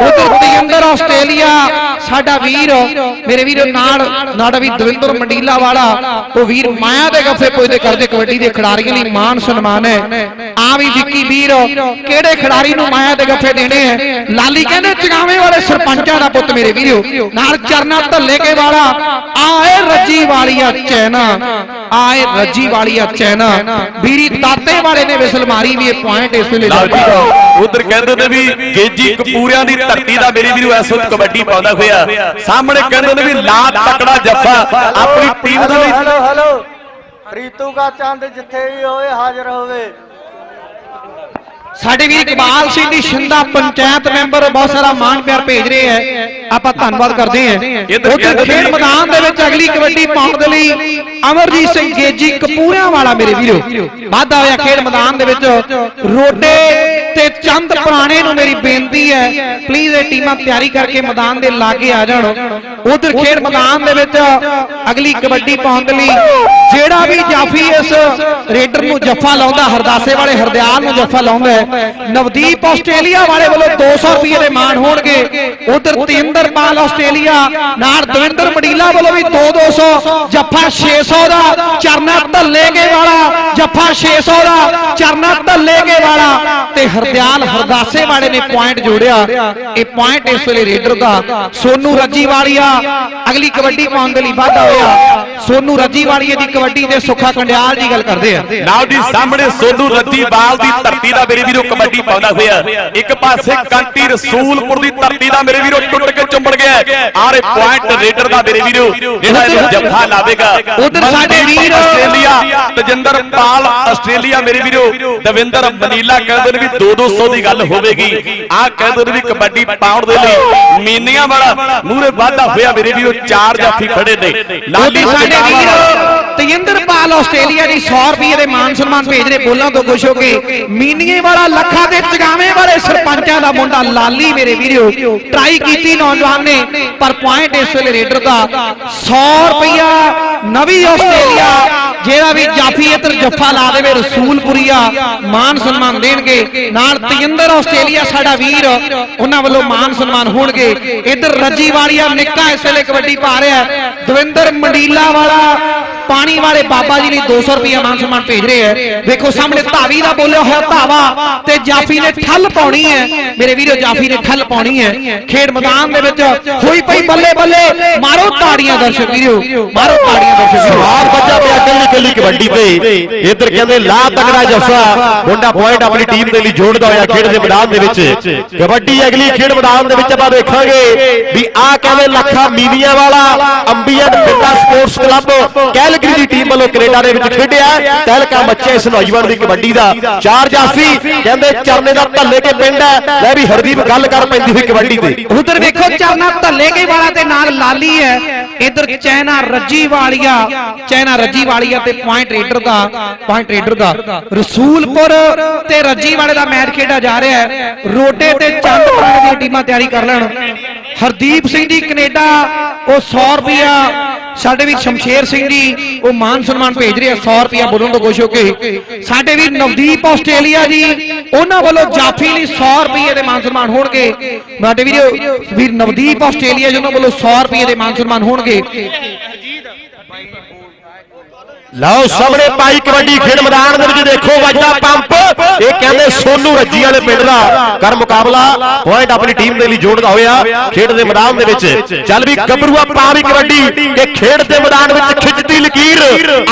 ਉਧਰ ਤੇਜਿੰਦਰ ਆਸਟ੍ਰੇਲੀਆ। ਸਾਡਾ ਵੀਰ ਮੇਰੇ ਵੀਰ ਨਾਲ ਨਾੜਾ ਵੀ ਦਵਿੰਦਰ ਮੰਡੀਲਾ ਵਾਲਾ ਉਹ ਵੀਰ ਮਾਇਆ ਦੇ ਗੱਫੇ ਪੁੱਜਦੇ ਕਰਦੇ ਕਬੱਡੀ ਦੇ ਖਿਡਾਰੀਆਂ ਲਈ ਮਾਨ ਸਨਮਾਨ ਹੈ। ਆ ਵੀ ਵਿੱਕੀ ਵੀਰ ਕਿਹੜੇ ਖਿਡਾਰੀ ਨੂੰ ਮਾਇਆ ਦੇ ਗੱਫੇ ਦੇਣੇ ਹੈ? ਲਾਲੀ ਕਹਿੰਦੇ ਚਗਾਵੇਂ ਵਾਲੇ ਸਰਪੰਚਾਂ ਦਾ ਪੁੱਤ ਮੇਰੇ ਵੀਰੋ। ਨਾਲ ਚਰਨਾ ਧੱਲੇ ਕੇ ਵਾਲਾ ਆਏ ਰੱਜੀ ਵਾਲੀਆ ਚੈਨਾ। ਆਏ ਰੱਜੀ ਵਾਲੀਆ ਚੈਨਾ। ਵੀਰੀ ਦਾਤੇ ਵਾਲੇ ਨੇ ਵਿਸਲ ਮਾਰੀ ਵੀ ਇਹ ਪੁਆਇੰਟ ਇਸ ਵੇਲੇ ਉਧਰ ਕਹਿੰਦੇ ਨੇ ਵੀ ਗੇਜੀ ਕਪੂਰਿਆਂ ਦੀ ਧਰਤੀ ਦਾ ਮੇਰੇ ਵੀਰੋ ਇਸ ਵਕਤ ਕਬੱਡੀ ਪਾਉਂਦਾ ਹੋਇਆ ਸਾਹਮਣੇ ਕਹਿੰਦੇ ਨੇ ਵੀ ਲਾ ਤਕੜਾ ਜੱਫਾ। ਆਪਣੀ ਟੀਮ ਦੇ ਲਈ ਹੈਲੋ ਹੈਲੋ। ਰੀਤੂ ਕਾ ਚੰਦ ਜਿੱਥੇ ਵੀ ਹੋਵੇ ਹਾਜ਼ਰ ਹੋਵੇ। ਸਾਡੇ ਵੀਰ ਇਕਬਾਲ ਸਿੰਘ ਦੀ ਸ਼ਿੰਦਾ ਪੰਚਾਇਤ ਮੈਂਬਰ ਬਹੁਤ ਸਾਰਾ ਮਾਣ ਪਿਆਰ ਭੇਜ ਰਹੇ ਹੈ ਆਪਾਂ ਧੰਨਵਾਦ ਕਰਦੇ ਹਾਂ ਇੱਧਰ ਉਧਰ ਖੇਡ ਮੈਦਾਨ ਦੇ ਵਿੱਚ ਅਗਲੀ ਕਬੱਡੀ ਪਾਉਣ ਦੇ ਲਈ ਅਮਰਜੀਤ ਸਿੰਘ ਗੇਜੀ ਕਪੂਰਿਆਂ ਵਾਲਾ ਮੇਰੇ ਵੀਰੋ। ਵਾਧਾ ਹੋਇਆ ਖੇਡ ਮੈਦਾਨ ਦੇ ਵਿੱਚ। ਰੋਡੇ ਤੇ ਚੰਦ ਪੁਰਾਣੇ ਨੂੰ ਮੇਰੀ ਬੇਨਤੀ ਹੈ। ਪਲੀਜ਼ ਇਹ ਟੀਮਾਂ ਤਿਆਰੀ ਕਰਕੇ ਮੈਦਾਨ ਦੇ ਲਾਗੇ ਆ ਜਾਣ। ਉਧਰ ਖੇਡ ਮੈਦਾਨ ਦੇ ਵਿੱਚ ਅਗਲੀ ਕਬੱਡੀ ਪਾਉਣ ਦੇ ਲਈ ਜਿਹੜਾ ਵੀ ਜਾਫੀ ਇਸ ਰੇਡਰ ਨੂੰ ਜੱਫਾ ਲਾਉਂਦਾ ਹਰਦਾਸੇ ਵਾਲੇ ਹਰਦਿਆਲ ਨੂੰ ਜੱਫਾ ਲਾਉਂਦਾ ਹੈ, ਨਵਦੀਪ ਆਸਟ੍ਰੇਲੀਆ ਵਾਲੇ ਵੱਲੋਂ 200 ਰੁਪਏ ਦੇ ਮਾਣ ਹੋਣਗੇ। ਉਧਰ ਤੇਂਦਰਪਾਲ ਆਸਟ੍ਰੇਲੀਆ ਨਾਲ ਦਵਿੰਦਰ ਮੜੀਲਾ ਵੱਲੋਂ ਵੀ 2 200 ਜੱਫਾ 600 ਦਾ ਚਰਨਾ ਧੱਲੇਗੇ ਵਾਲਾ ਜੱਫਾ 600 ਦਾ ਚਰਨਾ ਧੱਲੇਗੇ ਵਾਲਾ। ਤੇ ਹਰਦਿਆਲ ਹਰਦਾਸੇ ਵਾਲੇ ਨੇ ਪੁਆਇੰਟ ਜੋੜਿਆ। ਇਹ ਪੁਆਇੰਟ ਇਸ ਵੇਲੇ ਰੇਡਰ ਦਾ। ਸੋਨੂ ਰੱਜੀ ਵਾਲੀਆ ਅਗਲੀ ਕਬੱਡੀ ਪਾਉਣ ਦੇ ਲਈ ਵਾਧਾ ਹੋਇਆ। ਸੋਨੂ ਰੱਜੀ ਵਾਲੀਏ ਦੀ ਕਬੱਡੀ ਦੇ ਸੁੱਖਾ ਕੰਡਿਆਲ ਦੀ ਗੱਲ ਕਰਦੇ ਆ। ਨਾਲ ਦੀ ਸਾਹਮਣੇ ਸੋਨੂ ਰੱਤੀਵਾਲ ਦੀ ਧਰਤੀ ਦਾ ਮੇਰੇ ਵੀਰੋ ਕਬੱਡੀ ਪਾਉਂਦਾ ਹੋਇਆ। ਇੱਕ ਪਾਸੇ ਕਾਂਟੀ ਰਸੂਲਪੁਰ ਦੀ ਧਰਤੀ ਦਾ ਮੇਰੇ ਵੀਰੋ ਟੁੱਟ ਕੇ ਚੁੰਬੜ ਗਿਆ ਆਰੇ ਪੁਆਇੰਟ ਰੇਡਰ ਦਾ ਮੇਰੇ ਵੀਰੋ ਜਿਹੜਾ ਇਹਨੂੰ ਜੱਫਾ ਲਾਵੇਗਾ। ਉੱਧਰ ਸਾਡੇ ਵੀਰ- ਆਸਟ੍ਰੇਲੀਆ ਤਜਿੰਦਰ ਪਾਲ ਆਸਟ੍ਰੇਲੀਆ ਮੇਰੇ ਵੀਰੋ। ਦਵਿੰਦਰ ਮਨੀਲਾ ਕਹਿੰਦੇ ਨੇ ਵੀ 2-200 ਦੀ ਗੱਲ ਹੋਵੇਗੀ। ਆਹ ਕਹਿੰਦੇ ਨੇ ਵੀ ਕਬੱਡੀ ਪਾਉਣ ਦੇ ਲਈ ਮੀਨੀਆਂ ਵਾਲਾ। ਮੂਹਰੇ ਵਾਧਾ ਹੋਇਆ ਮੇਰੇ ਵੀਰੋ ਚਾਰ ਜਾਫੀ ਖੜੇ ਨੇ ਲਾਲੀ ਸਾਡੇ ਵੀਰ ਤੇਜਿੰਦਰਪਾਲ ਆਸਟ੍ਰੇਲੀਆ ਦੀ 100 ਰੁਪਏ ਦੇ ਮਾਨ ਸਨਮਾਨ ਭੇਜ ਰਹੇ ਬੋਲਾਂ ਤੋਂ ਖੁਸ਼ ਹੋ ਕੇ ਮੀਨੀਏ ਵਾਲਾ ਲੱਖਾਂ ਦੇ ਚਗਾਵੇਂ ਵਾਲੇ ਸਰਪੰਚਾਂ ਦਾ ਮੁੰਡਾ ਲਾਲੀ ਮੇਰੇ ਵੀਰੋ ਟਰਾਈ ਕੀਤੀ ਨੌਜਵਾਨ ਨੇ ਪਰ ਪੁਆਇੰਟ ਇਸ ਵੇਲੇ ਰੇਡਰ ਦਾ 100 ਰੁਪਇਆ ਨਵੀਂ ਆਸਟ੍ਰੇਲੀਆ ਜਿਹੜਾ ਵੀ ਜਾਫੀ ਇਧਰ ਜੱਫਾ ਲਾ ਦੇਵੇ ਰਸੂਲਪੁਰੀਆ ਮਾਨ ਸਨਮਾਨ ਦੇਣਗੇ। ਨਾਲ ਤੇਜਿੰਦਰ ਆਸਟ੍ਰੇਲੀਆ ਸਾਡਾ ਵੀਰ ਉਹਨਾਂ ਵੱਲੋਂ ਮਾਨ ਸਨਮਾਨ ਹੋਣਗੇ। ਇਧਰ ਰੱਜੀ ਵਾਲੀਆ ਨਿੱਕਾ ਇਸ ਵੇਲੇ ਕਬੱਡੀ ਪਾ ਰਿਹਾ। ਦਵਿੰਦਰ ਮੰਡੀਲਾ ਵਾਲਾ ਪਾਣੀ ਵਾਲੇ ਬਾਬਾ ਜੀ ਲਈ 200 ਰੁਪਏ ਮਾਨ ਸਨਮਾਨ ਭੇਜ ਰਹੇ ਹੈ। ਵੇਖੋ ਸਾਹਮਣੇ ਧਾਵੀ ਦਾ ਬੋਲਿਆ ਹੋਇਆ ਧਾਵਾ ਤੇ ਜਾਫੀ ਨੇ ਠੱਲ ਪਾਉਣੀ ਹੈ। ਮੇਰੇ ਵੀਰੋ ਜਾਫੀ ਨੇ ਠੱਲ ਪਾਉਣੀ ਹੈ। ਖੇਡ ਮੈਦਾਨ ਦੇ ਵਿੱਚ ਹੋਈ ਪਈ ਬੱਲੇ ਬੱਲੇ। ਮਾਰੋ ਤਾੜੀਆਂ ਦਰਸ਼ਕ ਵੀਰੋ ਮਾਰੋ ਤਾੜੀਆਂ ਦਰਸ਼ਕ ਵੀਰੋ ਸਵਾਰ ਬੱਚਾ ਪਿਆ ਕੱਲੀ ਕੱਲੀ ਕਬੱਡੀ ਤੇ ਇੱਧਰ ਕਹਿੰਦੇ ਲਾ ਤਗੜਾ ਜੱਫਾ ਮੁੰਡਾ ਪੁਆਇੰਟ ਆਪਣੀ ਟੀਮ ਦੇ ਲਈ ਜੋੜਦਾ ਹੋਇਆ ਖੇਡ ਦੇ ਮੈਦਾਨ ਦੇ ਵਿੱਚ। ਕਬੱਡੀ ਅਗਲੀ ਖੇਡ ਮੈਦਾਨ ਦੇ ਵਿੱਚ ਆਪਾਂ ਦੇਖਾਂਗੇ ਵੀ ਆਹ ਕਹਿੰਦੇ ਲੱਖਾ ਮੀਨੀਆਂ ਵਾਲਾ Ambian Billa sports club Calgary ਦੀ ਟੀਮ ਵੱਲੋਂ ਕੈਨੇਡਾ ਦੇ ਵਿੱਚ ਖੇਡਿਆ। ਤਹਿਲਕਾ ਬੱਚਾ ਇਸ ਨੌਜਵਾਨ ਦੀ ਕਬੱਡੀ ਦਾ। ਚਾਰ ਜਾਫੀ ਕਹਿੰਦੇ ਚਰਨੇ ਦਾ ਧੱਲੇ ਕੇ ਪਿੰਡ ਹੈ। ਲੈ ਵੀ ਹਰਦੀਪ ਗੱਲ ਕਰ ਪੈਂਦੀ ਹੋਈ ਕਬੱਡੀ ਤੇ। ਉਧਰ ਵੇਖੋ ਚਰਨਾ ਧੱਲੇਗੇ ਵਾਲਾ ਤੇ ਨਾਲ ਲਾਲੀ ਹੈ। ਇਧਰ ਚੈਨਾ ਰੱਜੀ ਵਾਲੀਆ, ਚੈਨਾ ਰੱਜੀ ਵਾਲੀਆ ਤੇ ਪੁਆਇੰਟ ਰੇਡਰ ਦਾ ਪੁਆਇੰਟ ਰੇਡਰ ਦਾ। ਰਸੂਲਪੁਰ ਤੇ ਰੱਜੀ ਵਾਲੇ ਦਾ ਮੈਚ ਖੇਡਿਆ ਜਾ ਰਿਹਾ ਹੈ। ਰੋਡੇ ਤੇ ਚੰਦ ਦੀਆਂ ਟੀਮਾਂ ਤਿਆਰੀ ਕਰ ਲੈਣ। ਹਰਦੀਪ ਸਿੰਘ ਦੀ ਕੈਨੇਡਾ, ਉਹ 100 ਰੁਪਿਆ ਸਾਡੇ ਵੀਰ ਸ਼ਮਸ਼ੇਰ ਸਿੰਘ ਜੀ ਉਹ ਮਾਨ ਸਨਮਾਨ ਭੇਜ ਰਿਹਾ ਆ 100 ਰੁਪਿਆ ਬੋਲਣ ਤੋਂ ਖੁਸ਼ ਹੋ ਕੇ। ਸਾਡੇ ਵੀਰ ਨਵਦੀਪ ਆਸਟ੍ਰੇਲੀਆ ਜੀ, ਉਹਨਾਂ ਵੱਲੋਂ ਜਾਫੀ ਲਈ 100 ਰੁਪਏ ਦੇ ਮਾਨ ਸਨਮਾਨ ਹੋਣਗੇ। ਸਾਡੇ ਵੀਰ ਵੀਰ ਨਵਦੀਪ ਆਸਟ੍ਰੇਲੀਆ ਜੀ, ਉਹਨਾਂ ਵੱਲੋਂ 100 ਰੁਪਏ ਦੇ ਮਾਨ ਸਨਮਾਨ ਹੋਣਗੇ। ਲਓ ਸਾਹਮਣੇ ਪਾਈ ਕਬੱਡੀ ਖੇਡ ਮੈਦਾਨ ਦੇ ਵਿੱਚ ਦੇਖੋ ਵੱਜਦਾ ਪੰਪ। ਇਹ ਕਹਿੰਦੇ ਸੋਨੂ ਰੱਜੀ ਵਾਲੇ ਪਿੰਡ ਦਾ ਕਰ ਮੁਕਾਬਲਾ। ਪੁਆਇੰਟ ਆਪਣੀ ਟੀਮ ਦੇ ਲਈ ਜੋੜਦਾ ਹੋਇਆ ਖੇਡ ਦੇ ਮੈਦਾਨ ਦੇ ਵਿੱਚ। ਚੱਲ ਵੀ ਗੱਭਰੂਆ ਪਾ ਵੀ ਕਬੱਡੀ। ਕਿ ਖੇਡ ਦੇ ਮੈਦਾਨ ਵਿੱਚ ਖਿੱਚਦੀ ਲਕੀਰ।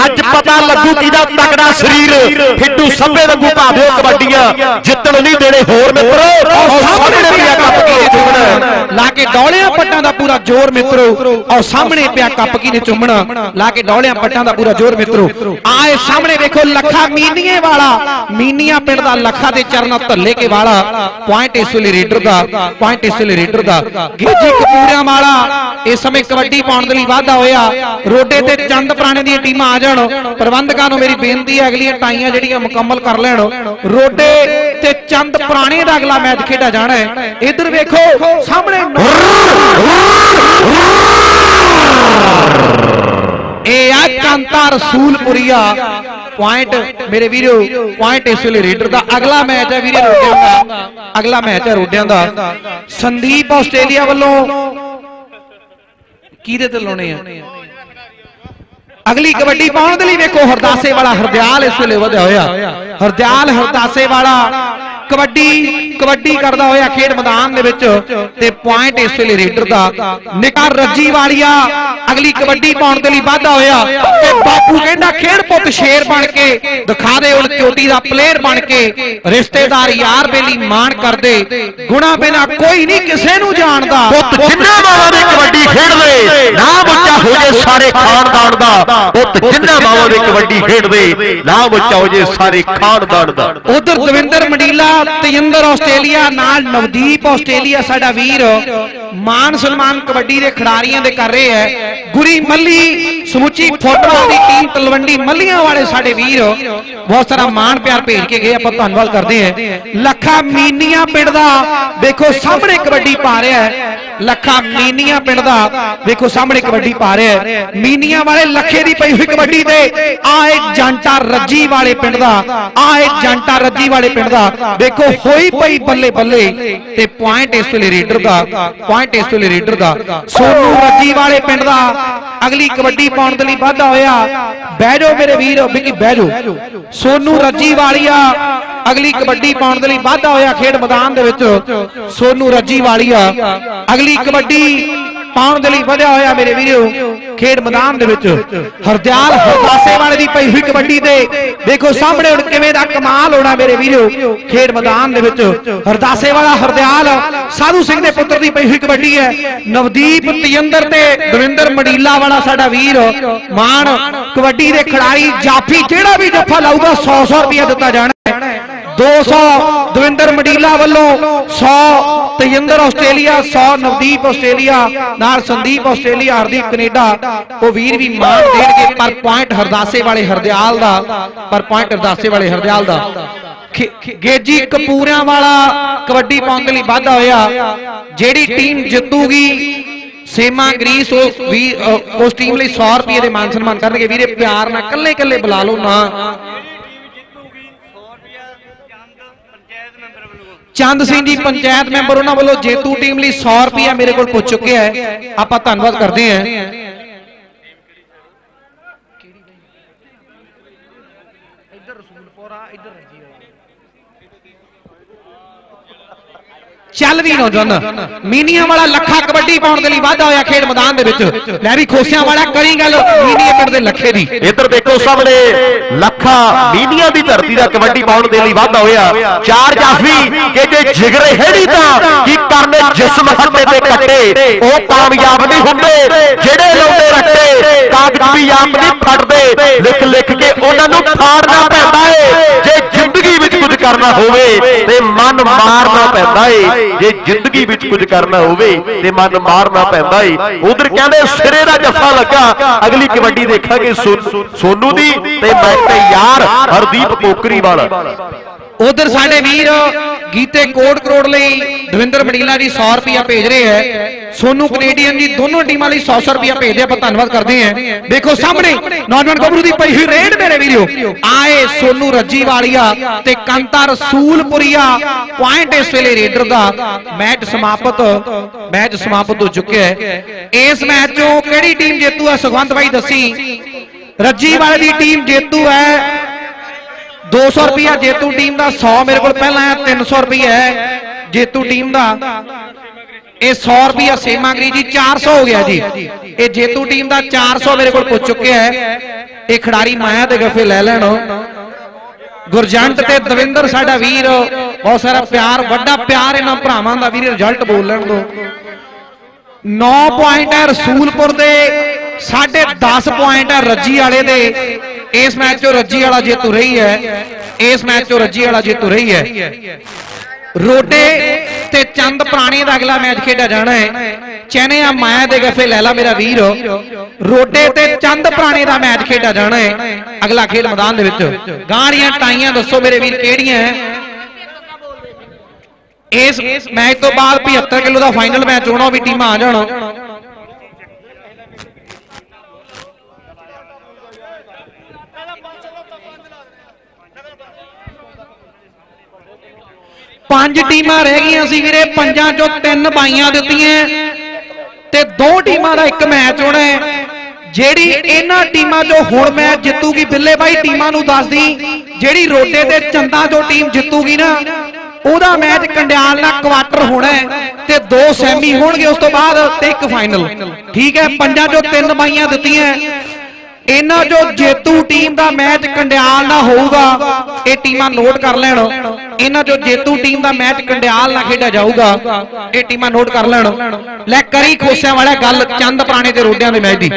ਅੱਜ ਪਤਾ ਲੱਗੂ ਕਿਹਦਾ ਤਕੜਾ ਸਰੀਰ। ਫਿੱਟੂ ਸੱਭੇ ਵਾਂਗੂ ਭਾਵੇਂ ਕਬੱਡੀਆਂ। ਜਿੱਤਣ ਨਹੀਂ ਦੇਣੇ ਹੋਰ ਮਿੱਤਰੋ। ਆਓ ਸਾਹਮਣੇ ਪਿਆ ਕੱਪ ਕੀ ਚੁੰਮਣਾ। ਲਾ ਕੇ ਡੌਲਿਆਂ ਪੱਟਾਂ ਦਾ ਪੂਰਾ ਜ਼ੋਰ ਮਿੱਤਰੋ। ਆਓ ਸਾਹਮਣੇ ਪਿਆ ਕੱਪ ਕੀ ਨੇ ਚੁੰਮਣਾ। ਲਾ ਕੇ ਡੌਲਿਆਂ ਪੱਟਾਂ ਦਾ ਪੂਰਾ ਜ਼ੋਰ ਮਿੱਤਰੋ ਆਏ ਸਾਹਮਣੇ ਵੇਖੋ, ਲੱਖਾ ਮੀਨੀਏ ਵਾਲਾ, ਮੀਨੀਆਂ ਪਿੰਡ ਦਾ ਲੱਖਾ ਤੇ ਚਰਨਾ ਧੱਲੇ ਕੇ ਵਾਲਾ ਪੁਆਇੰਟ ਇਸ ਵੇਲੇ ਰੇਡਰ ਦਾ ਪੁਆਇੰਟ ਇਸ ਵੇਲੇ ਰੇਡਰ ਦਾ। ਗੇਜੀ ਕਪੂਰਿਆਂ ਵਾਲਾ, ਇਸ ਸਮੇਂ ਕਬੱਡੀ ਪਾਉਣ ਦੇ ਲਈ ਵਾਧਾ ਹੋਇਆ। ਰੋਡੇ ਤੇ ਚੰਦ ਪੁਰਾਣੇ ਦੀਆਂ ਟੀਮਾਂ ਆ ਜਾਣ। ਪ੍ਰਬੰਧਕਾਂ ਨੂੰ ਮੇਰੀ ਬੇਨਤੀ ਹੈ, ਅਗਲੀਆਂ ਟਾਈਆਂ ਜਿਹੜੀਆਂ ਮੁਕੰਮਲ ਕਰ ਲੈਣ। ਰੋਡੇ ਤੇ ਚੰਦ ਪੁਰਾਣੇ ਦਾ ਅਗਲਾ ਮੈਚ ਖੇਡਿਆ ਜਾਣਾ ਹੈ। ਇੱਧਰ ਵੇਖੋ, ਸਾਹਮਣੇ ਇਹ ਆ ਕਾਂਤਾ ਰਸੂਲਪੁਰੀਆ ਪੁਆਇੰਟ ਮੇਰੇ ਵੀਰੋ ਪੁਆਇੰਟ ਇਸ ਵੇਲੇ ਰੇਡਰ ਦਾ। ਅਗਲਾ ਮੈਚ ਹੈ ਵੀਰੇ ਰੋਡਿਆਂ ਦਾ। ਅਗਲਾ ਮੈਚ ਹੈ ਰੋਡਿਆਂ ਦਾ। ਸੰਦੀਪ ਆਸਟ੍ਰੇਲੀਆ ਵੱਲੋਂ ਕਿਹਦੇ ਤੇ ਲਾਉਣੇ ਆ? ਅਗਲੀ ਕਬੱਡੀ ਪਾਉਣ ਦੇ ਲਈ ਵੇਖੋ ਹਰਦਾਸੇ ਵਾਲਾ ਹਰਦਿਆਲ ਇਸ ਵੇਲੇ ਵਧਿਆ ਹੋਇਆ। ਹਰਦਿਆਲ ਹਰਦਾਸੇ ਵਾਲਾ ਕਬੱਡੀ ਕਬੱਡੀ ਕਰਦਾ ਹੋਇਆ ਖੇਡ ਮੈਦਾਨ ਦੇ ਵਿੱਚ ਤੇ ਪੁਆਇੰਟ ਇਸ ਵੇਲੇ ਰੇਡਰ ਦਾ ਨਿਕਾ ਰੱਜੀ ਵਾਲੀਆ ਅਗਲੀ ਕਬੱਡੀ ਪਾਉਣ ਦੇ ਲਈ ਵਾਧਾ ਹੋਇਆ ਤੇ ਬਾਪੂ ਕਹਿੰਦਾ ਖੇਡ ਪੁੱਤ ਸ਼ੇਰ ਬਣ ਕੇ ਦਿਖਾ ਦੇ ਉਲ ਚੋਟੀ ਦਾ ਪਲੇਅਰ ਬਣ ਕੇ ਰਿਸ਼ਤੇਦਾਰ ਯਾਰ ਬੇਲੀ ਮਾਣ ਕਰਦੇ ਗੁਣਾ ਬਿਨਾ ਕੋਈ ਨਹੀਂ ਕਿਸੇ ਨੂੰ ਜਾਣਦਾ। ਪੁੱਤ ਜਿੰਨਾ ਮਾਵਾਂ ਦੀ ਕਬੱਡੀ ਖੇਡਦੇ ਨਾਮ ਉੱਚਾ ਹੋ ਜੇ ਸਾਰੇ ਖਾਨਦਾਨ ਦਾ। ਪੁੱਤ ਜਿੰਨਾ ਮਾਵਾਂ ਦੀ ਕਬੱਡੀ ਖੇਡਦੇ ਨਾਮ ਉੱਚਾ ਹੋ ਜੇ ਸਾਰੇ ਖਾਨਦਾਨ ਦਾ। ਉਧਰ ਦਵਿੰਦਰ ਮੰਡੀਲਾ ਤੇਜਿੰਦਰ ਆਸਟ੍ਰੇਲੀਆ, ਨਾਲ ਨਵਦੀਪ ਆਸਟ੍ਰੇਲੀਆ, ਸਾਡਾ ਵੀਰ ਮਾਨ ਸਨਮਾਨ ਕਬੱਡੀ ਦੇ ਖਿਡਾਰੀਆਂ ਦੇ ਕਰ ਰਹੇ ਹੈ। ਗੁਰੀ ਮੱਲੀ, ਸਮੁੱਚੀ ਫੁੱਟਬਾਲ ਦੀ ਟੀਮ ਤਲਵੰਡੀ ਮੱਲੀਆਂ ਵਾਲੇ ਸਾਡੇ ਵੀਰ ਬਹੁਤ ਸਾਰਾ ਮਾਣ ਪਿਆਰ ਭੇਜ ਕੇ ਗਏ, ਆਪਾਂ ਧੰਨਵਾਦ ਕਰਦੇ ਹਾਂ। ਲੱਖਾ ਮੀਨੀਆਂ ਪਿੰਡ ਦਾ ਦੇਖੋ ਸਾਹਮਣੇ ਕਬੱਡੀ ਪਾ ਰਿਹਾ ਹੈ। ਲੱਖਾ ਮੀਨੀਆਂ ਪਿੰਡ ਦਾ। ਦੇਖੋ ਸਾਹਮਣੇ ਕਬੱਡੀ ਪਾ ਰਿਹਾ ਹੈ। ਮੀਨੀਆਂ ਵਾਲੇ ਲੱਖੇ ਦੀ ਪਈ ਹੋਈ ਕਬੱਡੀ ਤੇ ਆ ਜੰਟਾ ਰੱਜੀ ਵਾਲੇ ਪਿੰਡ ਦਾ, ਆ ਜੰਟਾ ਰੱਜੀ ਵਾਲੇ ਪਿੰਡ ਦਾ। ਦੇਖੋ ਹੋਈ ਪਈ ਬੱਲੇ ਬੱਲੇ ਤੇ ਪੁਆਇੰਟ ਇਸ ਵੇਲੇ ਰੇਡਰ ਦਾ ਪੁਆਇੰਟ ਇਸ ਵੇਲੇ ਰੇਡਰ ਦਾ। ਸੋਨੂ ਰੱਜੀ ਵਾਲੇ ਪਿੰਡ ਦਾ, ਅਗਲੀ ਕਬੱਡੀ ਪਾਉਣ ਦੇ ਲਈ ਵਾਧਾ ਹੋਇਆ। ਬਹਿ ਜਾਓ ਮੇਰੇ ਵੀਰ ਬਿੱਕੀ ਬਹਿ ਜਾਓ। ਸੋਨੂ ਰੱਜੀ ਵਾਲੀਆ ਅਗਲੀ ਕਬੱਡੀ ਪਾਉਣ ਦੇ ਲਈ ਵਾਧਾ ਹੋਇਆ ਖੇਡ ਮੈਦਾਨ ਦੇ ਵਿੱਚ ਸੋਨੂ ਰੱਜੀ ਵਾਲੀਆ ਅਗਲੀ ਕਬੱਡੀ ਪਾਉਣ ਦੇ ਲਈ ਵਧਿਆ ਹੋਇਆ ਮੇਰੇ ਵੀਰੋ ਖੇਡ ਮੈਦਾਨ ਦੇ ਵਿੱਚ ਹਰਦਿਆਲ ਹਰਦਾਸੇ ਵਾਲੇ ਦੀ ਪਈ ਹੋਈ ਕਬੱਡੀ ਤੇ ਦੇਖੋ ਸਾਹਮਣੇ ਹੁਣ ਕਿਵੇਂ ਦਾ ਕਮਾਲ ਹੋਣਾ ਮੇਰੇ ਵੀਰੋ ਖੇਡ ਮੈਦਾਨ ਦੇ ਵਿੱਚ ਹਰਦਾਸੇ ਵਾਲਾ ਹਰਦਿਆਲ ਸਾਧੂ ਸਿੰਘ ਦੇ ਪੁੱਤਰ ਦੀ ਪਈ ਹੋਈ ਕਬੱਡੀ ਹੈ ਨਵਦੀਪ ਤੇਜਿੰਦਰ ਤੇ ਦਵਿੰਦਰ ਮੜੀਲਾ ਵਾਲਾ ਸਾਡਾ ਵੀਰ ਮਾਨ ਕਬੱਡੀ ਦੇ ਖਿਡਾਰੀ ਜਾਫੀ ਜਿਹੜਾ ਵੀ ਜੱਫਾ ਲਾਊਗਾ 100 100 ਰੁਪਏ ਦਿੱਤਾ ਜਾਣਾ ਹੈ 200 ਦਵਿੰਦਰ ਮਡੀਲਾ ਵੱਲੋਂ 100 ਤੇਜਿੰਦਰ ਆਸਟ੍ਰੇਲੀਆ 100 ਨਵਦੀਪ ਆਸਟ੍ਰੇਲੀਆ, ਨਾਲ ਸੰਦੀਪ ਆਸਟ੍ਰੇਲੀਆ ਹਰਦੀਪ ਕੈਨੇਡਾ, ਉਹ ਵੀਰ ਵੀ ਮਾਨ ਦੇਣਗੇ, ਪਰ ਪੁਆਇੰਟ ਹਰਦਾਸੇ ਵਾਲੇ ਹਰਦਿਆਲ ਦਾ, ਪਰ ਪੁਆਇੰਟ ਹਰਦਾਸੇ ਵਾਲੇ ਹਰਦਿਆਲ ਦਾ। ਗੇਜੀ ਕਪੂਰਿਆਂ ਵਾਲਾ ਕਬੱਡੀ ਪਾਉਣ ਦੇ ਲਈ ਵਾਧਾ ਹੋਇਆ। ਜਿਹੜੀ ਟੀਮ ਜਿੱਤੂਗੀ, ਸੇਮਾ ਗਰੀਸ ਉਹ ਵੀ ਉਸ ਟੀਮ ਲਈ 100 ਰੁਪਏ ਦੇ ਮਾਨ ਸਨਮਾਨ ਕਰਨਗੇ। ਵੀਰੇ, ਪਿਆਰ ਨਾਲ ਕੱਲੇ ਕੱਲੇ ਬੁਲਾ ਲਓ ਨਾ। ਚੰਦ ਸਿੰਘ ਜੀ ਪੰਚਾਇਤ ਮੈਂਬਰ ਉਹਨਾਂ ਵੱਲੋਂ ਜੇਤੂ ਟੀਮ ਲਈ 100 ਰੁਪਇਆ ਮੇਰੇ ਕੋਲ ਪੁੱਜ ਚੁੱਕਿਆ ਹੈ ਆਪਾਂ ਧੰਨਵਾਦ ਕਰਦੇ ਹਾਂ। ਚੱਲ ਵੀ ਨੌਜਵਾਨ, ਮੀਨੀਆਂ ਵਾਲਾ ਲੱਖਾ ਕਬੱਡੀ ਪਾਉਣ ਦੇ ਲਈ ਵਾਧਾ ਹੋਇਆ ਖੇਡ ਮੈਦਾਨ ਦੇ ਵਿੱਚ। ਲੈ ਵੀ ਖੋਸਿਆਂ ਵਾਲਾ, ਕਰੀ ਗੱਲ, ਮੀਨੀਏ ਪਿੰਡ ਦੇ ਲੱਖੇ ਦੀ। ਇੱਧਰ ਦੇਖੋ ਸਾਹਮਣੇ, ਲੱਖਾ ਮੀਡੀਆ ਦੀ ਧਰਤੀ ਦਾ ਕਬੱਡੀ ਪਾਉਣ ਦੇ ਲਈ ਵਾਧਾ ਹੋਇਆ। ਚਾਰ ਜਾਫੀ ਕਿ ਜਿਗਰੇ ਹੈੜੀ ਤਾਂ ਕੀ ਕਰਨੇ ਜਿਸਮ ਹੱਤੇ ਤੇ ਕੱਟੇ? ਉਹ ਕਾਮਯਾਬ ਨਹੀਂ ਹੁੰਦੇ, ਜਿਹੜੇ ਲਾਉਂਦੇ ਰੱਟੇ ਕਾਗਜ਼ ਵੀ ਆਪ ਨਹੀਂ ਫੜਦੇ। ਲਿਖ ਲਿਖ ਕੇ ਉਹਨਾਂ ਨੂੰ ਫਾੜਨਾ ਪੈਂਦਾ ਏ। ਜੇ ਜ਼ਿੰਦਗੀ ਵਿੱਚ ਕੁਝ ਕਰਨਾ ਹੋਵੇ, ਤੇ ਮਨ ਮਾਰਨਾ ਪੈਂਦਾ ਏ। ਜੇ ਜ਼ਿੰਦਗੀ ਵਿੱਚ ਕੁਝ ਕਰਨਾ ਹੋਵੇ ਤੇ ਮਨ ਮਾਰਨਾ ਪੈਂਦਾ ਏ। ਉਧਰ ਕਹਿੰਦੇ ਸਿਰੇ ਦਾ ਜੱਫਾ ਲੱਗਾ। ਅਗਲੀ ਕਬੱਡੀ ਦੇਖਾਂਗੇ ਸੋਨ- ਸੋਨੂ ਦੀ ਤੇ ਮੈਂ ਤੇ ਯਾਰ ਹਰਦੀਪ ਕੋਕਰੀ ਵਾਲਾ। ਉਧਰ ਸਾਡੇ ਵੀਰ ਗੀਤੇ ਕੋਟ ਕਰੋੜ ਲਈ ਦਵਿੰਦਰ ਮੜੀਲਾ ਜੀ 100 ਰੁਪਿਆ ਭੇਜ ਰਹੇ ਹੈ। ਸੋਨੂ ਕੈਨੇਡੀਅਨ ਜੀ ਦੋਨੋਂ ਟੀਮਾਂ ਲਈ 100 100 ਰੁਪਿਆ ਭੇਜਦੇ ਆਪਾਂ ਧੰਨਵਾਦ ਕਰਦੇ ਹਾਂ। ਦੇਖੋ ਸਾਹਮਣੇ, ਨੌਜਵਾਨ ਗੱਭਰੂ ਦੀ ਪਈ ਹੋਈ ਰੇਡ ਮੇਰੇ ਵੀਰੋ। ਆਏ ਸੋਨੂ ਰੱਜੀ ਵਾਲੀਆ ਤੇ ਕੰਤਾ ਰਸੂਲਪੁਰੀਆ ਪੁਆਇੰਟ ਇਸ ਵੇਲੇ ਰੇਡਰ ਦਾ। ਮੈਚ ਸਮਾਪਤ ਮੈਚ ਸਮਾਪਤ ਹੋ ਚੁੱਕਿਆ ਹੈ। ਇਸ ਮੈਚ ਚੋਂ ਕਿਹੜੀ ਟੀਮ ਜੇਤੂ ਹੈ? ਸੁਖਵੰਤ ਬਾਈ ਦੱਸੀ। ਰੱਜੀ ਵਾਲੇ ਦੀ ਟੀਮ ਜੇਤੂ ਹੈ। 200 ਰੁਪਿਆ ਜੇਤੂ ਟੀਮ ਦਾ 100 ਮੇਰੇ ਕੋਲ ਪਹਿਲਾਂ ਆਇਆ 300 ਰੁਪਿਆ ਹੈ। ਜੇਤੂ ਟੀਮ ਦਾ, ਇਹ 100 ਰੁਪਿਆ ਸੇਮਾਗਰੀ ਜੀ 400 ਹੋ ਗਿਆ ਜੀ। ਇਹ ਜੇਤੂ ਟੀਮ ਦਾ 400 ਮੇਰੇ ਕੋਲ ਪੁੱਜ ਚੁੱਕਿਆ ਹੈ, ਇਹ ਖਿਡਾਰੀ ਮਾਇਆ ਦੇ ਗੱਫੇ ਲੈ ਲੈਣ ਗੁਰਜੰਟ ਤੇ ਦਵਿੰਦਰ ਸਾਡਾ ਵੀਰ, ਬਹੁਤ ਸਾਰਾ ਪਿਆਰ, ਵੱਡਾ ਪਿਆਰ ਇਹਨਾਂ ਭਰਾਵਾਂ ਦਾ ਵੀਰ, ਰਿਜ਼ਲਟ ਬੋਲ ਲੈਣ ਦੋ 9 ਪੁਆਇੰਟ ਹੈ ਰਸੂਲਪੁਰ ਦੇ, ਸਾਢੇ 10 ਪੁਆਇੰਟ ਹੈ ਰੱਜੀ ਵਾਲੇ ਦੇ। ਇਸ ਮੈਚ ਚੋਂ ਰੱਜੀ ਵਾਲਾ ਜੇਤੂ ਰਹੀ ਹੈ। ਇਸ ਮੈਚ ਚੋਂ ਰੱਜੀ ਵਾਲਾ ਜੇਤੂ ਰਹੀ ਹੈ। ਰੋਡੇ ਤੇ ਚੰਦ ਪ੍ਰਾਣੀ ਦਾ ਅਗਲਾ ਮੈਚ ਖੇਡਿਆ ਜਾਣਾ ਹੈ। ਚੈਨਿਆ ਮਾਇਆ ਦੇ ਗਫੇ ਲੈ ਲਾ ਮੇਰਾ ਵੀਰ। ਰੋਡੇ ਤੇ ਚੰਦ ਪ੍ਰਾਣੀ ਦਾ ਮੈਚ ਖੇਡਿਆ ਜਾਣਾ ਹੈ। ਅਗਲਾ ਖੇਡ ਮੈਦਾਨ ਦੇ ਵਿੱਚ। ਗਾਂੜੀਆਂ ਟਾਈਆਂ ਦੱਸੋ ਮੇਰੇ ਵੀਰ ਕਿਹੜੀਆਂ ਹੈ। ਇਸ ਮੈਚ ਤੋਂ ਬਾਅਦ 75 ਕਿਲੋ ਦਾ ਫਾਈਨਲ ਮੈਚ ਹੋਣਾ ਵੀ ਟੀਮਾਂ ਆ ਜਾਣ। ਪੰਜ ਟੀਮਾਂ ਰਹਿ ਗਈਆਂ ਸੀ ਵੀਰੇ ਪੰਜਾਂ ਚੋਂ ਤਿੰਨ ਬਾਈਆਂ ਦਿੱਤੀਆਂ। ਤੇ ਦੋ ਟੀਮਾਂ ਦਾ ਇੱਕ ਮੈਚ ਹੋਣਾ ਹੈ। ਜਿਹੜੀ ਇਹਨਾਂ ਟੀਮਾਂ ਚੋਂ ਹੁਣ ਮੈਚ ਜਿੱਤੂਗੀ ਬਿੱਲੇ ਬਾਈ ਟੀਮਾਂ ਨੂੰ ਦੱਸਦੀ। ਜਿਹੜੀ ਰੋਡੇ ਤੇ ਚੰਦਾ ਚੋਂ ਟੀਮ ਜਿੱਤੂਗੀ ਨਾ ਉਹਦਾ ਮੈਚ ਕੰਡਿਆਲ ਨਾਲ ਕੁਆਟਰ ਹੋਣਾ ਹੈ ਤੇ ਦੋ ਸੈਮੀ ਹੋਣਗੇ ਉਸ ਤੋਂ ਬਾਅਦ ਤੇ ਇੱਕ ਫਾਈਨਲ। ਠੀਕ ਹੈ ਪੰਜਾਂ ਚੋਂ ਤਿੰਨ ਬਾਈਆਂ ਦਿੱਤੀਆਂ। ਇਹਨਾਂ ਜੋ ਜੇਤੂ ਟੀਮ ਦਾ ਮੈਚ ਕੰਡਿਆਲ ਨਾਲ ਹੋਊਗਾ ਇਹ ਟੀਮਾਂ ਨੋਟ ਕਰ ਲੈਣ। ਇਹਨਾਂ ਜੋ ਜੇਤੂ ਟੀਮ ਦਾ ਮੈਚ ਕੰਡਿਆਲ ਨਾਲ ਖੇਡਿਆ ਜਾਊਗਾ ਇਹ ਟੀਮਾਂ ਨੋਟ ਕਰ ਲੈਣ। ਲੈ ਕਰੀ ਖੋਸਿਆਂ ਵਾਲਾ ਗੱਲ ਚੰਦ ਪੁਰਾਣੇ ਤੇ ਰੋਡਿਆਂ ਦੇ ਮੈਚ ਦੀ।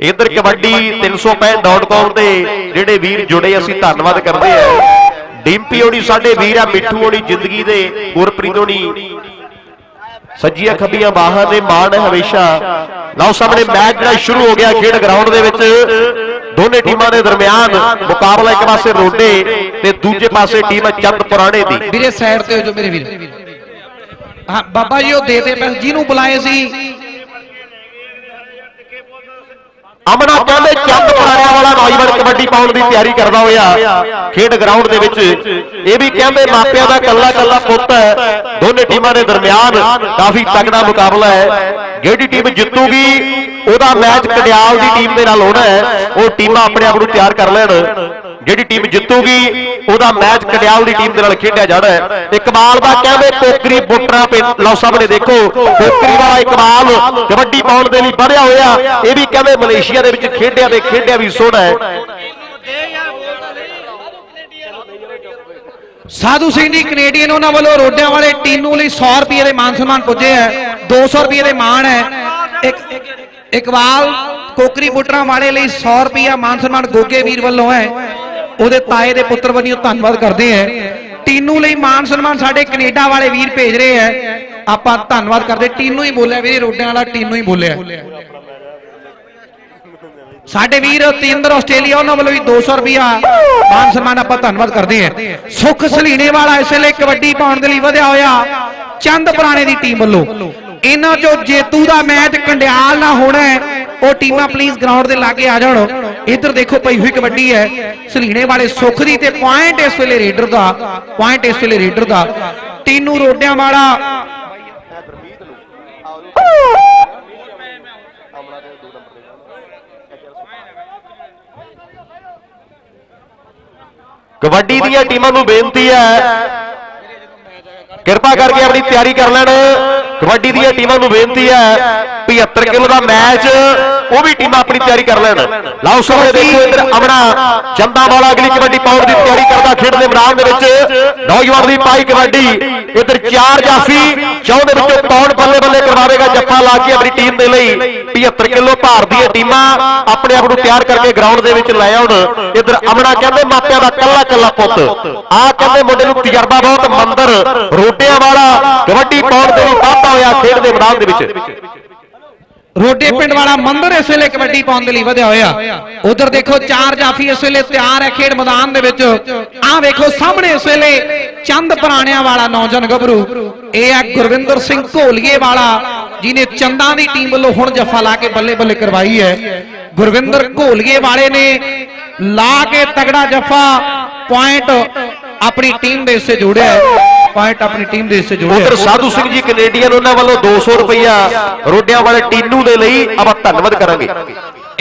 ਇਧਰ ਕਬੱਡੀ 365.com ਤੇ ਜਿਹੜੇ ਵੀਰ ਜੁੜੇ, ਅਸੀਂ ਧੰਨਵਾਦ ਕਰਦੇ ਆ ਡਿੰਪੀ ਹੋਣੀ, ਸਾਡੇ ਵੀਰ ਆ, ਮਿੱਠੂ ਹੋਣੀ, ਜ਼ਿੰਦਗੀ ਦੇ, ਗੁਰਪ੍ਰੀਤ ਹੋਣੀ। ਸੱਜੀਆਂ ਖੱਬੀਆਂ ਬਾਹਾਂ ਦੇ ਮਾਣ ਹਮੇਸ਼ਾ। ਲਓ ਸਾਹਮਣੇ ਮੈਚ ਜਿਹੜਾ ਸ਼ੁਰੂ ਹੋ ਗਿਆ ਖੇਡ ਗਰਾਊਂਡ ਦੇ ਵਿੱਚ। ਦੋਨੇ ਟੀਮਾਂ ਦੇ ਦਰਮਿਆਨ ਮੁਕਾਬਲਾ ਇੱਕ ਪਾਸੇ ਰੋਡੇ ਤੇ ਦੂਜੇ ਪਾਸੇ ਟੀਮ ਚੰਦ ਪੁਰਾਣੇ ਦੀ। ਵੀਰੇ ਸਾਈਡ ਤੇ ਹੋ ਜੋ ਮੇਰੇ ਵੀਰ। ਹਾਂ, ਬਾਬਾ ਜੀ, ਉਹ ਦੇ ਦੇ ਪੈਸੇ ਜਿਹਨੂੰ ਬੁਲਾਏ ਸੀ ਅਮਨਾ ਕਹਿੰਦੇ ਚੰਦ ਪੁਰਾਣਿਆਂ ਵਾਲਾ ਨੌਜਵਾਨ ਕਬੱਡੀ ਪਾਉਣ ਦੀ ਤਿਆਰੀ ਕਰਦਾ ਹੋਇਆ। ਖੇਡ ਗਰਾਊਂਡ ਦੇ ਵਿੱਚ। ਇਹ ਵੀ ਕਹਿੰਦੇ ਮਾਪਿਆਂ ਦਾ ਕੱਲਾ ਕੱਲਾ ਪੁੱਤ ਹੈ। ਦੋਨੇ ਟੀਮਾਂ ਦੇ ਦਰਮਿਆਨ ਕਾਫੀ ਤਗੜਾ ਮੁਕਾਬਲਾ ਹੈ। ਜਿਹੜੀ ਟੀਮ ਜਿੱਤੂਗੀ ਉਹਦਾ ਮੈਚ ਕੜਿਆਲ ਦੀ ਟੀਮ ਦੇ ਨਾਲ ਹੋਣਾ ਹੈ। ਉਹ ਟੀਮਾਂ ਆਪਣੇ ਆਪ ਨੂੰ ਤਿਆਰ ਕਰ ਲੈਣ। ਜਿਹੜੀ ਟੀਮ ਜਿੱਤੂਗੀ, ਉਹਦਾ ਮੈਚ ਕੜਿਆਲ ਦੀ ਟੀਮ ਦੇ ਨਾਲ ਖੇਡਿਆ ਜਾਣਾ ਹੈ। ਇਕਬਾਲ ਦਾ ਕਹਿੰਦੇ ਕੋਕਰੀ ਬੁੱਟਰਾ ਪਿੰਡ ਲਓ ਸਾਹਮਣੇ ਦੇਖੋ, ਕੋਕਰੀ ਵਾਲਾ ਇਕਬਾਲ ਕਬੱਡੀ ਪਾਉਣ ਦੇ ਲਈ ਵਧਿਆ ਹੋਇਆ। ਇਹ ਵੀ ਕਹਿੰਦੇ ਮਲੇਸ਼ੀਆ ਦੇ ਵਿੱਚ ਖੇਡਿਆ ਤੇ ਖੇਡਿਆ ਵੀ ਸੋਹਣਾ ਹੈ। ਸਾਧੂ ਸਿੰਘ ਜੀ ਕੈਨੇਡੀਅਨ ਉਹਨਾਂ ਵੱਲੋਂ ਰੋਡਿਆਂ ਵਾਲੇ ਟੀਨੂ ਲਈ 100 ਰੁਪਏ ਦੇ ਮਾਨ ਸਨਮਾਨ ਪੁੱਜੇ ਹੈ। 200 ਰੁਪਏ ਦੇ ਮਾਣ ਹੈ। ਇੱਕ ਇਕਬਾਲ ਕੋਕਰੀ ਬੁੱਟਰਾਂ ਵਾਲੇ ਲਈ 100 ਰੁਪਿਆ ਮਾਨ ਸਨਮਾਨ ਗੋਗੇ ਵੀਰ ਵੱਲੋਂ ਹੈ। ਉਹਦੇ ਤਾਏ ਦੇ ਪੁੱਤਰ ਵੱਲੋਂ ਧੰਨਵਾਦ ਕਰਦੇ ਹੈ। ਟੀਨੂ ਲਈ ਮਾਨ ਸਨਮਾਨ ਸਾਡੇ ਕੈਨੇਡਾ ਵਾਲੇ ਵੀਰ ਭੇਜ ਰਹੇ ਹੈ। ਆਪਾਂ ਧੰਨਵਾਦ ਕਰਦੇ ਟੀਨੂ ਹੀ ਬੋਲਿਆ ਵੀਰੇ, ਰੋਡਿਆਂ ਵਾਲਾ ਟੀਨੂ ਹੀ ਬੋਲਿਆ। ਸਾਡੇ ਵੀਰ ਤੇਂਦਰ ਆਸਟ੍ਰੇਲੀਆ, ਉਹਨਾਂ ਵੱਲੋਂ ਵੀ 200 ਰੁਪਿਆ ਮਾਨ ਸਨਮਾਨ ਆਪਾਂ ਧੰਨਵਾਦ ਕਰਦੇ ਹਾਂ। ਸੁਖ ਸਲੀਣੇ ਵਾਲਾ ਇਸ ਵੇਲੇ ਕਬੱਡੀ ਪਾਉਣ ਦੇ ਲਈ ਵਧਿਆ ਹੋਇਆ ਚੰਦ ਪੁਰਾਣੇ ਦੀ ਟੀਮ ਵੱਲੋਂ। ਇਹਨਾਂ ਚੋਂ ਜੇਤੂ ਦਾ ਮੈਚ ਕੰਡਿਆਲ ਨਾਲ ਹੋਣਾ ਹੈ। ਉਹ ਟੀਮਾਂ ਪਲੀਜ਼ ਗਰਾਊਂਡ ਦੇ ਲਾਗੇ ਆ ਜਾਣ। ਇੱਧਰ ਦੇਖੋ ਪਈ ਹੋਈ ਕਬੱਡੀ ਹੈ। ਸਲੀਣੇ ਵਾਲੇ ਸੁਖ ਦੀ ਤੇ ਪੁਆਇੰਟ ਇਸ ਵੇਲੇ ਰੇਡਰ ਦਾ। ਪੁਆਇੰਟ ਇਸ ਵੇਲੇ ਰੇਡਰ ਦਾ। ਤੀਨੂ ਰੋਡਿਆਂ ਵਾਲਾ ਕਬੱਡੀ ਦੀਆਂ ਟੀਮਾਂ ਨੂੰ ਬੇਨਤੀ ਹੈ। ਕਿਰਪਾ ਕਰਕੇ ਆਪਣੀ ਤਿਆਰੀ ਕਰ ਲੈਣ। ਕਬੱਡੀ ਦੀਆਂ ਟੀਮਾਂ ਨੂੰ ਬੇਨਤੀ ਹੈ 75 ਕਿਲੋ ਦਾ ਮੈਚ ਉਹ ਵੀ ਟੀਮਾਂ ਆਪਣੀ ਤਿਆਰੀ ਕਰ ਲੈਣ। ਲਓ ਸਾਹਮਣੇ ਦੇਖੋ ਇੱਧਰ ਅਮਨਾ ਚੰਦਾ ਵਾਲਾ ਅਗਲੀ ਕਬੱਡੀ ਪਾਉਣ ਦੀ ਤਿਆਰੀ ਕਰਦਾ ਖੇਡ ਦੇ ਮੈਦਾਨ ਦੇ ਵਿੱਚ। ਨੌਜਵਾਨ ਦੀ ਪਾਈ ਕਬੱਡੀ, ਇੱਧਰ ਚਾਰ ਜਾਫੀ, ਚੌਂ ਦੇ ਵਿੱਚੋਂ ਕੌਣ ਬੱਲੇ ਬੱਲੇ ਕਰਵਾਵੇਗਾ ਜੱਫਾ ਲਾ ਕੇ ਆਪਣੀ ਟੀਮ ਦੇ ਲਈ। 75 ਕਿਲੋ ਭਾਰ ਦੀਆਂ ਟੀਮਾਂ ਆਪਣੇ ਆਪ ਨੂੰ ਤਿਆਰ ਕਰਕੇ ਗਰਾਊਂਡ ਦੇ ਵਿੱਚ ਲੈ ਆਉਣ। ਇੱਧਰ ਅਮਨਾ ਕਹਿੰਦੇ ਮਾਪਿਆਂ ਦਾ ਕੱਲਾ ਕੱਲਾ ਪੁੱਤ। ਆ ਕਹਿੰਦੇ ਮੁੰਡੇ ਨੂੰ ਤਜਰਬਾ ਬਹੁਤ, ਮੰਦਰ, ਰੋਟਿਆਂ ਵਾਲਾ ਕਬੱਡੀ ਪਾਉਣ ਦੇ ਲਈ ਵਾਧਾ ਹੋਇਆ ਖੇਡ ਦੇ ਮੈਦਾਨ ਦੇ ਵਿੱਚ। ਰੋਡੇ ਪਿੰਡ ਵਾਲਾ ਮੰਦਰ ਇਸ ਵੇਲੇ ਕਬੱਡੀ ਪਾਉਣ ਦੇ ਲਈ ਵਧਿਆ ਹੋਇਆ। ਉਧਰ ਦੇਖੋ ਚਾਰ ਜਾਫੀ ਇਸ ਵੇਲੇ ਤਿਆਰ ਹੈ ਖੇਡ ਮੈਦਾਨ ਦੇ ਵਿੱਚ। ਆਹ ਵੇਖੋ ਸਾਹਮਣੇ ਇਸ ਵੇਲੇ ਚੰਦ ਪੁਰਾਣਿਆਂ ਵਾਲਾ ਨੌਜਵਾਨ ਗੱਭਰੂ। ਇਹ ਹੈ ਗੁਰਵਿੰਦਰ ਸਿੰਘ ਘੋਲੀਏ ਵਾਲਾ ਜਿਨੇ ਚੰਦਾਂ ਦੀ ਟੀਮ ਵੱਲੋਂ ਹੁਣ ਜੱਫਾ ਲਾ ਕੇ ਬੱਲੇ ਬੱਲੇ ਕਰਵਾਈ ਹੈ। ਗੁਰਵਿੰਦਰ ਘੋਲੀਏ ਵਾਲੇ ਨੇ ਲਾ ਕੇ ਤਗੜਾ ਜੱਫਾ ਪੁਆਇੰਟ ਆਪਣੀ ਟੀਮ ਦੇ ਹਿੱਸੇ ਜੋੜਿਆ ਹੈ। ਪੁਆਇੰਟ ਆਪਣੀ ਟੀਮ ਦੇ ਹਿੱਸੇ ਜੋੜਿਆ ਹੈ। ਉਧਰ ਸਾਧੂ ਸਿੰਘ ਜੀ ਕੈਨੇਡੀਅਨ ਉਹਨਾਂ ਵੱਲੋਂ 200 ਰੁਪਇਆ ਰੋਡਿਆਂ ਵਾਲੇ ਟੀਨੂ ਦੇ ਲਈ ਆਪਾਂ ਧੰਨਵਾਦ ਕਰਾਂਗੇ।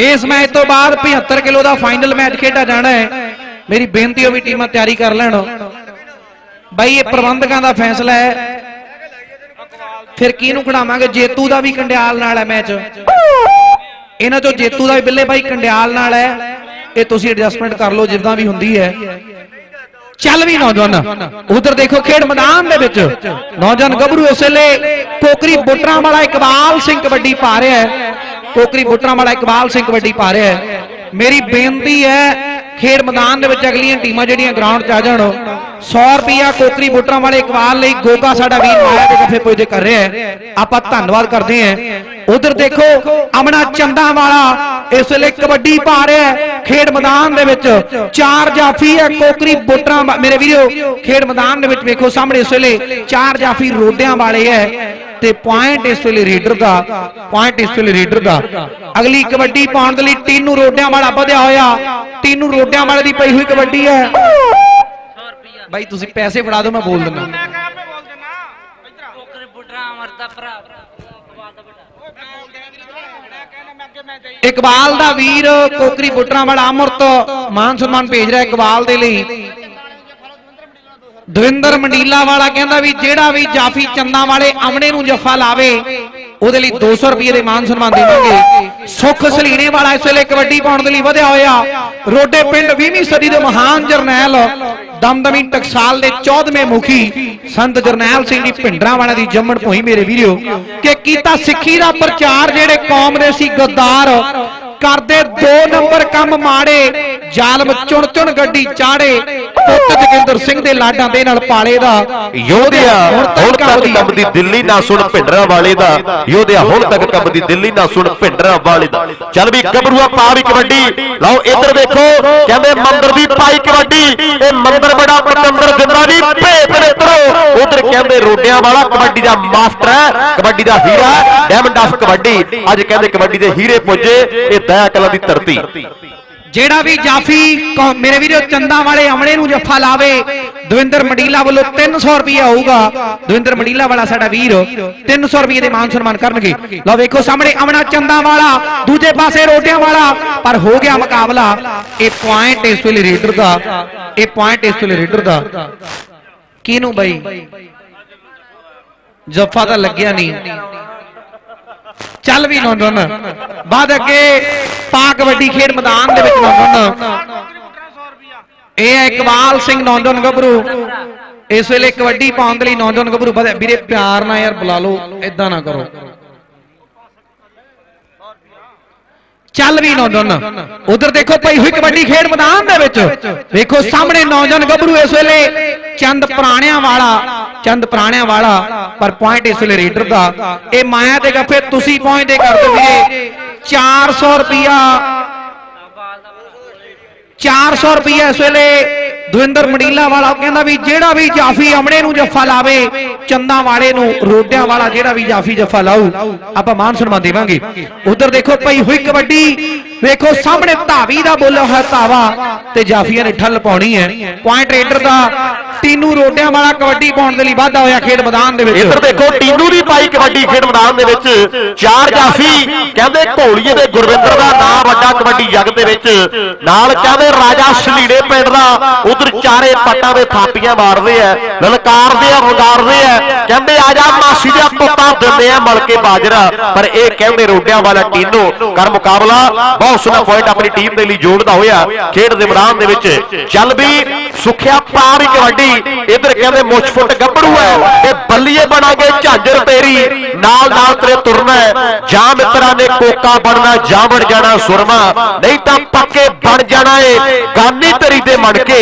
ਇਸ ਮੈਚ ਤੋਂ ਬਾਅਦ 75 ਕਿਲੋ ਦਾ ਫਾਈਨਲ ਮੈਚ ਖੇਡਿਆ ਜਾਣਾ ਹੈ। ਮੇਰੀ ਬੇਨਤੀ ਹੋ ਵੀ ਟੀਮਾਂ ਤਿਆਰੀ ਕਰ ਲੈਣ। ਬਾਈ ਇਹ ਪ੍ਰਬੰਧਕਾਂ ਦਾ ਫੈਸਲਾ ਹੈ। ਫਿਰ ਕਿਹਨੂੰ ਖੜਾਵਾਂਗੇ? ਜੇਤੂ ਦਾ ਵੀ ਕੰਡਿਆਲ ਨਾਲ ਹੈ ਮੈਚ। ਇਹਨਾਂ ਚੋਂ ਜੇਤੂ ਦਾ ਵੀ ਬਿੱਲੇ ਬਾਈ ਕੰਡਿਆਲ ਨਾਲ ਹੈ। ਇਹ ਤੁਸੀਂ ਐਡਜਸਟਮੈਂਟ ਕਰ ਲਓ ਜਿੱਦਾਂ ਵੀ ਹੁੰਦੀ ਹੈ। ਚੱਲ ਵੀ ਨੌਜਵਾਨ। ਉਧਰ ਦੇਖੋ ਖੇਡ ਮੈਦਾਨ ਦੇ ਵਿੱਚ। ਨੌਜਵਾਨ ਗੱਭਰੂ ਉਸ ਵੇਲੇ ਕੋਕਰੀ ਬੁੱਟਰਾਂ ਵਾਲਾ ਇਕਬਾਲ ਸਿੰਘ ਕਬੱਡੀ ਪਾ ਰਿਹਾ ਹੈ। ਕੋਕਰੀ ਬੁੱਟਰਾਂ ਵਾਲਾ ਇਕਬਾਲ ਸਿੰਘ ਕਬੱਡੀ ਪਾ ਰਿਹਾ ਹੈ। ਮੇਰੀ ਬੇਨਤੀ ਹੈ ਖੇਡ ਮੈਦਾਨ ਦੇ ਵਿੱਚ ਅਗਲੀਆਂ ਟੀਮਾਂ ਜਿਹੜੀਆਂ ਗਰਾਊਂਡ 'ਚ ਆ ਜਾਣ 100 ਰੁਪਿਆ ਕੋਕਰੀ ਬੁੱਟਰਾਂ ਵਾਲੇ ਇਕਬਾਲ ਲਈ ਗੋਗਾ ਸਾਡਾ ਵੀਰ ਮਾਇਆ ਦੇ ਜੱਫੇ ਪੁੱਜਦੇ ਕਰ ਰਿਹਾ ਹੈ। ਆਪਾਂ ਧੰਨਵਾਦ ਕਰਦੇ ਹਾਂ। ਉਧਰ ਦੇਖੋ ਅਮਨਾ ਚੰਦਾ ਵਾਲਾ ਇਸ ਵੇਲੇ ਕਬੱਡੀ ਪਾ ਰਿਹਾ ਹੈ। ਖੇਡ ਮੈਦਾਨ ਦੇ ਵਿੱਚ ਚਾਰ ਜਾਫੀ ਹੈ ਕੋਕਰੀ ਬੋਟਰਾਂ ਮੇਰੇ ਵੀਰੋ, ਖੇਡ ਮੈਦਾਨ ਦੇ ਵਿੱਚ ਵੇਖੋ ਸਾਹਮਣੇ ਇਸ ਵੇਲੇ ਚਾਰ ਜਾਫੀ ਰੋਡਿਆਂ ਵਾਲੇ ਹੈ। ਤੇ ਪੁਆਇੰਟ ਇਸ ਵੇਲੇ ਰੀਡਰ ਦਾ ਪੁਆਇੰਟ ਇਸ ਵੇਲੇ ਰੀਡਰ ਦਾ। ਅਗਲੀ ਕਬੱਡੀ ਪਾਉਣ ਦੇ ਲਈ ਟੀਨੂ ਰੋਡਿਆਂ ਵਾਲਾ ਵਧਿਆ ਹੋਇਆ। ਟੀਨੂ ਰੋਡਿਆਂ ਵਾਲੇ ਦੀ ਪਈ ਹੋਈ ਕਬੱਡੀ ਹੈ। ਬਾਈ, ਤੁਸੀਂ ਪੈਸੇ ਫੜਾ ਦਿਓ, ਮੈਂ ਬੋਲ ਦਿੰਦਾ। ਮੈਂ ਕਹਾਂ ਆਪੇ ਬੋਲ ਦੇਣਾ ਇਧਰ ਕੋਕਰੇ ਬੁੱਢਾ ਅਮਰਦਾ ਭਰਾ ਇਕਬਾਲ ਦਾ ਵੀਰ ਕੋਕਰੀ ਬੁੱਟਰਾਂ ਵਾਲਾ ਅਮਰਤ। ਮਾਨ ਸਨਮਾਨ ਭੇਜ ਰਿਹਾ ਇਕਬਾਲ ਦੇ ਲਈ। ਦਵਿੰਦਰ ਮੰਡੀਲਾ ਵਾਲਾ ਕਹਿੰਦਾ ਵੀ ਜਿਹੜਾ ਵੀ ਜਾਫੀ ਚੰਨਾ ਵਾਲੇ ਅਮਣੇ ਨੂੰ ਜੱਫਾ ਲਾਵੇ, ਉਹਦੇ ਲਈ 200 ਰੁਪਏ ਦੇ ਮਾਨ ਸਨਮਾਨ ਦੇਵਾਂਗੇ। ਸੁਖ ਸਲੀਣੇ ਵਾਲਾ ਇਸ ਵੇਲੇ ਕਬੱਡੀ ਪਾਉਣ ਦੇ ਲਈ ਵਧਿਆ ਹੋਇਆ। ਰੋਡੇ ਪਿੰਡ 20ਵੀਂ ਸਦੀ ਦੇ ਮਹਾਨ ਜਰਨੈਲ, ਦਮਦਮੀ ਟਕਸਾਲ ਦੇ 14ਵੇਂ ਮੁਖੀ ਸੰਤ ਜਰਨੈਲ ਸਿੰਘ ਜੀ ਭਿੰਡਰਾਂ ਵਾਲਾ ਦੀ ਜੰਮਣ ਭੋਈ ਮੇਰੇ ਵੀਰੋ, ਕਿ ਕੀਤਾ ਸਿੱਖੀ ਦਾ ਪ੍ਰਚਾਰ ਜਿਹੜੇ ਕੌਮ ਦੇ ਸੀ, ਗੱਦਾਰ ਕਰਦੇ ਦੋ ਨੰਬਰ ਕੰਮ ਮਾੜੇ ਜ਼ਾਲਮ ਚੁਣ ਚੁਣ ਗੱਡੀ ਚਾੜੇ ਪੁੱਤ ਜਗਿੰਦਰ ਸਿੰਘ ਦੇ ਲਾਡਾਂ ਦੇ ਨਾਲ ਪਾਲੇ ਦਾ ਯੋਧਿਆ ਹੁਣ ਤੱਕ ਕੰਬਦੀ। ਦਿੱਲੀ ਨਾ ਸੁਣ ਭਿੰਡਰਾਂ ਵਾਲੇ ਦਾ। ਯੋਧਿਆ ਹੁਣ ਤੱਕ ਕੰਬਦੀ ਦਿੱਲੀ ਨਾ ਸੁਣ ਭਿੰਡਰਾਂ ਵਾਲੇ ਦਾ। ਚੱਲ ਵੀ ਗੱਭਰੂਆ ਪਾ ਵੀ ਕਬੱਡੀ। ਲਓ ਇੱਧਰ ਵੇਖੋ ਕਹਿੰਦੇ ਮੰਦਰ ਦੀ ਪਾਈ ਕਬੱਡੀ। ਇਹ ਮੰਦਰ ਬੜਾ ਪਤੰਦਰ ਦਿੰਦਾ ਉਧਰ ਕਹਿੰਦੇ ਰੋਡਿਆਂ ਵਾਲਾ ਕਬੱਡੀ ਦਾ ਮਾਸਟਰ ਹੈ ਕਬੱਡੀ ਦਾ ਹੀਰਾ ਡਾਇਮੰਡ ਆਫ ਕਬੱਡੀ। ਅੱਜ ਕਹਿੰਦੇ ਕਬੱਡੀ ਦੇ ਹੀਰੇ ਪੁੱਜੇ ਇਹ ਦਇਆ ਕਲਾਂ ਦੀ ਧਰਤੀ। ਜਿਹੜਾ ਵੀ ਜਾਫੀ ਮੇਰੇ ਵੀਰੋ ਚੰਦਾ ਵਾਲੇ ਅਮਲੇ ਨੂੰ ਜੱਫਾ ਲਾਵੇ ਦਵਿੰਦਰ ਮੰਡੀਲਾ ਵੱਲੋਂ 300 ਰੁਪਏ ਆਊਗਾ ਦਵਿੰਦਰ ਮੰਡੀਲਾ ਵਾਲਾ ਸਾਡਾ ਵੀਰ 300 ਰੁਪਏ ਦੇ ਮਾਨ ਸਨਮਾਨ ਕਰਨਗੇ। ਲਓ ਵੇਖੋ ਸਾਹਮਣੇ ਅਮਨਾ ਚੰਦਾ ਵਾਲਾ ਦੂਜੇ ਪਾਸੇ ਰੋਟਿਆਂ ਵਾਲਾ। ਪਰ ਹੋ ਗਿਆ ਮੁਕਾਬਲਾ। ਇਹ ਪੁਆਇੰਟ ਇਸ ਵੇਲੇ ਰੇਡਰ ਦਾ। ਇਹ ਪੁਆਇੰਟ ਇਸ ਵੇਲੇ ਰੇਡਰ ਦਾ। ਕਿਹਨੂੰ ਬਈ? ਜੱਫਾ ਤਾਂ ਲੱਗਿਆ ਨਹੀਂ। ਚੱਲ ਵੀ ਲੰਡਨ ਬਾਅਦ ਅੱਗੇ ਪਾ ਕਬੱਡੀ ਖੇਡ ਮੈਦਾਨ ਦੇ ਵਿੱਚ ਲੰਡਨ ਕੋਕਰੀ ਬੁੱਟਰਾ 100 ਰੁਪਿਆ ਇਹ ਹੈ ਇਕਬਾਲ ਸਿੰਘ ਨੌਜਵਾਨ ਗੱਭਰੂ। ਇਸ ਵੇਲੇ ਕਬੱਡੀ ਪਾਉਣ ਦੇ ਲਈ ਨੌਜਵਾਨ ਗੱਭਰੂ। ਵੀਰੇ ਪਿਆਰ ਨਾਲ ਯਾਰ ਬੁਲਾ ਲਓ ਇਦਾਂ ਨਾ ਕਰੋ। ਚੱਲ ਵੀ ਨੌਜਵਾਨ ਉਧਰ ਦੇਖੋ ਪਈ ਹੋਈ ਕਬੱਡੀ ਖੇਡ ਮੈਦਾਨ ਦੇ ਵਿੱਚ। ਵੇਖੋ ਸਾਹਮਣੇ ਨੌਜਵਾਨ ਗੱਭਰੂ ਇਸ ਵੇਲੇ ਚੰਦ ਪ੍ਰਾਣਿਆਂ ਵਾਲਾ, ਚੰਦ ਪ੍ਰਾਣਿਆਂ ਵਾਲਾ, ਪਰ ਪੁਆਇੰਟ ਇਸ ਵੇਲੇ ਰੇਡਰ ਦਾ। ਇਹ ਮਾਇਆ ਦੇ ਗੱਫੇ ਤੁਸੀਂ ਪਹੁੰਚਦੇ ਕਰ ਦਿਓ ਵੀਰੇ। 400 ਰੁਪਿਆ 400 ਰੁਪਏ ਇਸ ਵੇਲੇ ਦਵਿੰਦਰ ਮੰਡੀਲਾ ਵਾਲਾ ਕਹਿੰਦਾ ਵੀ ਜਿਹੜਾ ਵੀ ਜਾਫੀ ਅਮਣੇ ਨੂੰ ਜੱਫਾ ਲਾਵੇ, ਚੰਦਾ ਵਾਲੇ ਨੂੰ, ਰੋਡਿਆਂ ਵਾਲਾ ਜਿਹੜਾ ਵੀ ਜਾਫੀ ਜੱਫਾ ਲਾਊ, ਆਪਾਂ ਮਾਨ ਸਨਮਾਨ ਦੇਵਾਂਗੇ। ਉਧਰ ਦੇਖੋ ਪਈ ਹੋਈ ਕਬੱਡੀ ਵੇਖੋ ਸਾਹਮਣੇ ਧਾਵੀ ਦਾ ਬੋਲਿਆ ਹੋਇਆ ਧਾਵਾ ਤੇ ਜਾਫੀਆਂ ਨੇ ਠੱਲ ਪਾਉਣੀ ਹੈ। ਪੁਆਇੰਟ ਰੇਡਰ ਦਾ ਟੀਨੂ ਰੋਡਿਆਂ ਵਾਲਾ ਕਬੱਡੀ ਪਾਉਣ ਦੇ ਲਈ ਵਾਧਾ ਹੋਇਆ ਖੇਡ ਮੈਦਾਨ ਦੇ ਵਿੱਚ। ਇੱਧਰ ਦੇਖੋ ਟੀਨੂ ਦੀ ਪਾਈ ਕਬੱਡੀ ਖੇਡ ਮੈਦਾਨ ਦੇ ਵਿੱਚ ਚਾਰ ਜਾਫੀ ਕਹਿੰਦੇ ਘੋਲੀਏ ਦੇ ਗੁਰਵਿੰਦਰ ਦਾ ਨਾਮ ਵੱਡਾ ਕਬੱਡੀ ਜਗ ਦੇ ਵਿੱਚ। ਨਾਲ ਕਹਿੰਦੇ ਰਾਜਾ ਸਲੀੜੇ ਪਿੰਡ ਦਾ ਉਧਰ ਚਾਰੇ ਪੱਟਾਂ ਦੇ ਥਾਪੀਆਂ ਮਾਰਦੇ ਆ ਲਲਕਾਰਦੇ ਆ ਵਗਾਰਦੇ ਆ। ਕਹਿੰਦੇ ਆ ਜਾ ਮਾਸੀ ਦੇ ਪੁੱਤਾਂ ਦਿੰਦੇ ਆ ਮਲ ਕੇ ਬਾਜਰਾ। ਪਰ ਇਹ ਕਹਿੰਦੇ ਰੋਡਿਆਂ ਵਾਲਾ ਟੀਨੂ ਕਰ ਮੁਕਾਬਲਾ। ਬਹੁਤ ਸੋਹਣਾ ਪੁਆਇੰਟ ਆਪਣੀ ਟੀਮ ਦੇ ਲਈ ਜੋੜਦਾ ਹੋਇਆ ਖੇਡ ਦੇ ਮੈਦਾਨ ਦੇ ਵਿੱਚ। ਚੱਲ ਵੀ ਸੁਖਿਆ ਪਾਰੀ ਕਬੱਡੀ, ਇੱਧਰ ਕਹਿੰਦੇ ਮੁੱਛ ਫੁੱਟ ਗੱਭਰੂ ਹੈ, ਤੇ ਬੱਲੀਏ ਬਣਾਂਗੇ ਝਾਂਜਰ ਤੇਰੀ ਨਾਲ ਨਾਲ ਤੇਰੇ ਤੁਰਨਾ ਜਾਂ ਮਿੱਤਰਾਂ ਨੇ ਕੋਕਾ ਬਣਨਾ ਜਾਂ ਬਣ ਜਾਣਾ, ਸੁਰਮਾ। ਨਹੀਂ ਤਾਂ ਪੱਕੇ ਬਣ ਜਾਣਾ ਏ। ਗਾਨੀ ਤੇਰੀ ਦੇ ਮਣ ਕੇ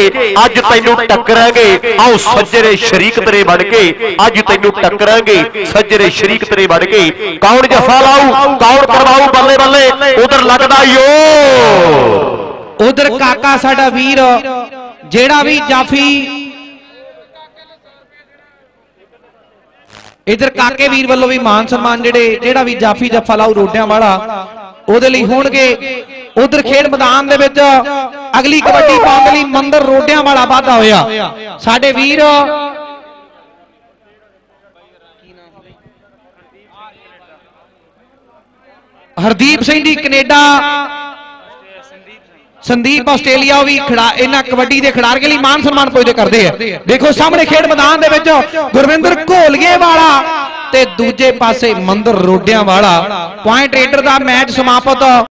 ਅੱਜ ਤੈਨੂੰ ਟੱਕਰਾਂਗੇ। ਆਓ ਸੱਜਰੇ ਸ਼ਰੀਕ ਤੇਰੇ ਬਣ ਕੇ, ਅੱਜ ਤੈਨੂੰ ਟੱਕਰਾਂਗੇ। ਸੱਜਰੇ ਸ਼ਰੀਕ ਤੇਰੇ ਬਣ ਕੇ। ਕੌਣ ਜਫਾ ਲਾਊ? ਕੌਣ ਕਰਵਾਊ? ਬੱਲੇ ਬੱਲੇ, ਉਧਰ ਲੱਗਦਾ ਯੋ ਉਧਰ ਕਾਕਾ ਸਾਡਾ ਵੀਰ, ਜਿਹੜਾ ਵੀ ਜਾਫੀ ਇਧਰ ਕਾਕੇ ਵੀਰ ਵੱਲੋਂ ਵੀ ਮਾਨ ਸਨਮਾਨ ਜਿਹੜੇ ਜਿਹੜਾ ਵੀ ਜਾਫੀ ਜੱਫਾ ਲਾਉ ਰੋਡਿਆਂ ਵਾਲਾ ਉਹਦੇ ਲਈ ਹੋਣਗੇ ਉਧਰ ਖੇਡ ਮੈਦਾਨ ਦੇ ਵਿੱਚ ਅਗਲੀ ਕਬੱਡੀ ਪਾਉਣ ਦੇ ਲਈ ਮੰਦਰ ਰੋਡਿਆਂ ਵਾਲਾ ਵਾਧਾ ਹੋਇਆ। ਸਾਡੇ ਵੀਰ ਹਰਦੀਪ ਸਿੰਘ ਜੀ ਕੈਨੇਡਾ ਸੰਦੀਪ ਆਸਟ੍ਰੇਲੀਆ ਵੀ ਖੜਾ ਇਹਨਾਂ ਕਬੱਡੀ ਦੇ ਖਿਡਾਰੀਆਂ ਲਈ ਮਾਨ ਸਨਮਾਨ ਪੁੱਜਦੇ ਕਰਦੇ ਆ। ਦੇਖੋ ਸਾਹਮਣੇ ਖੇਡ ਮੈਦਾਨ ਦੇ ਵਿੱਚ ਗੁਰਵਿੰਦਰ ਘੋਲਗੇ ਵਾਲਾ ਤੇ ਦੂਜੇ ਪਾਸੇ ਮੰਦਰ ਰੋਡਿਆਂ ਵਾਲਾ। ਪੁਆਇੰਟ ਰੇਡਰ ਦਾ ਮੈਚ ਸਮਾਪਤ।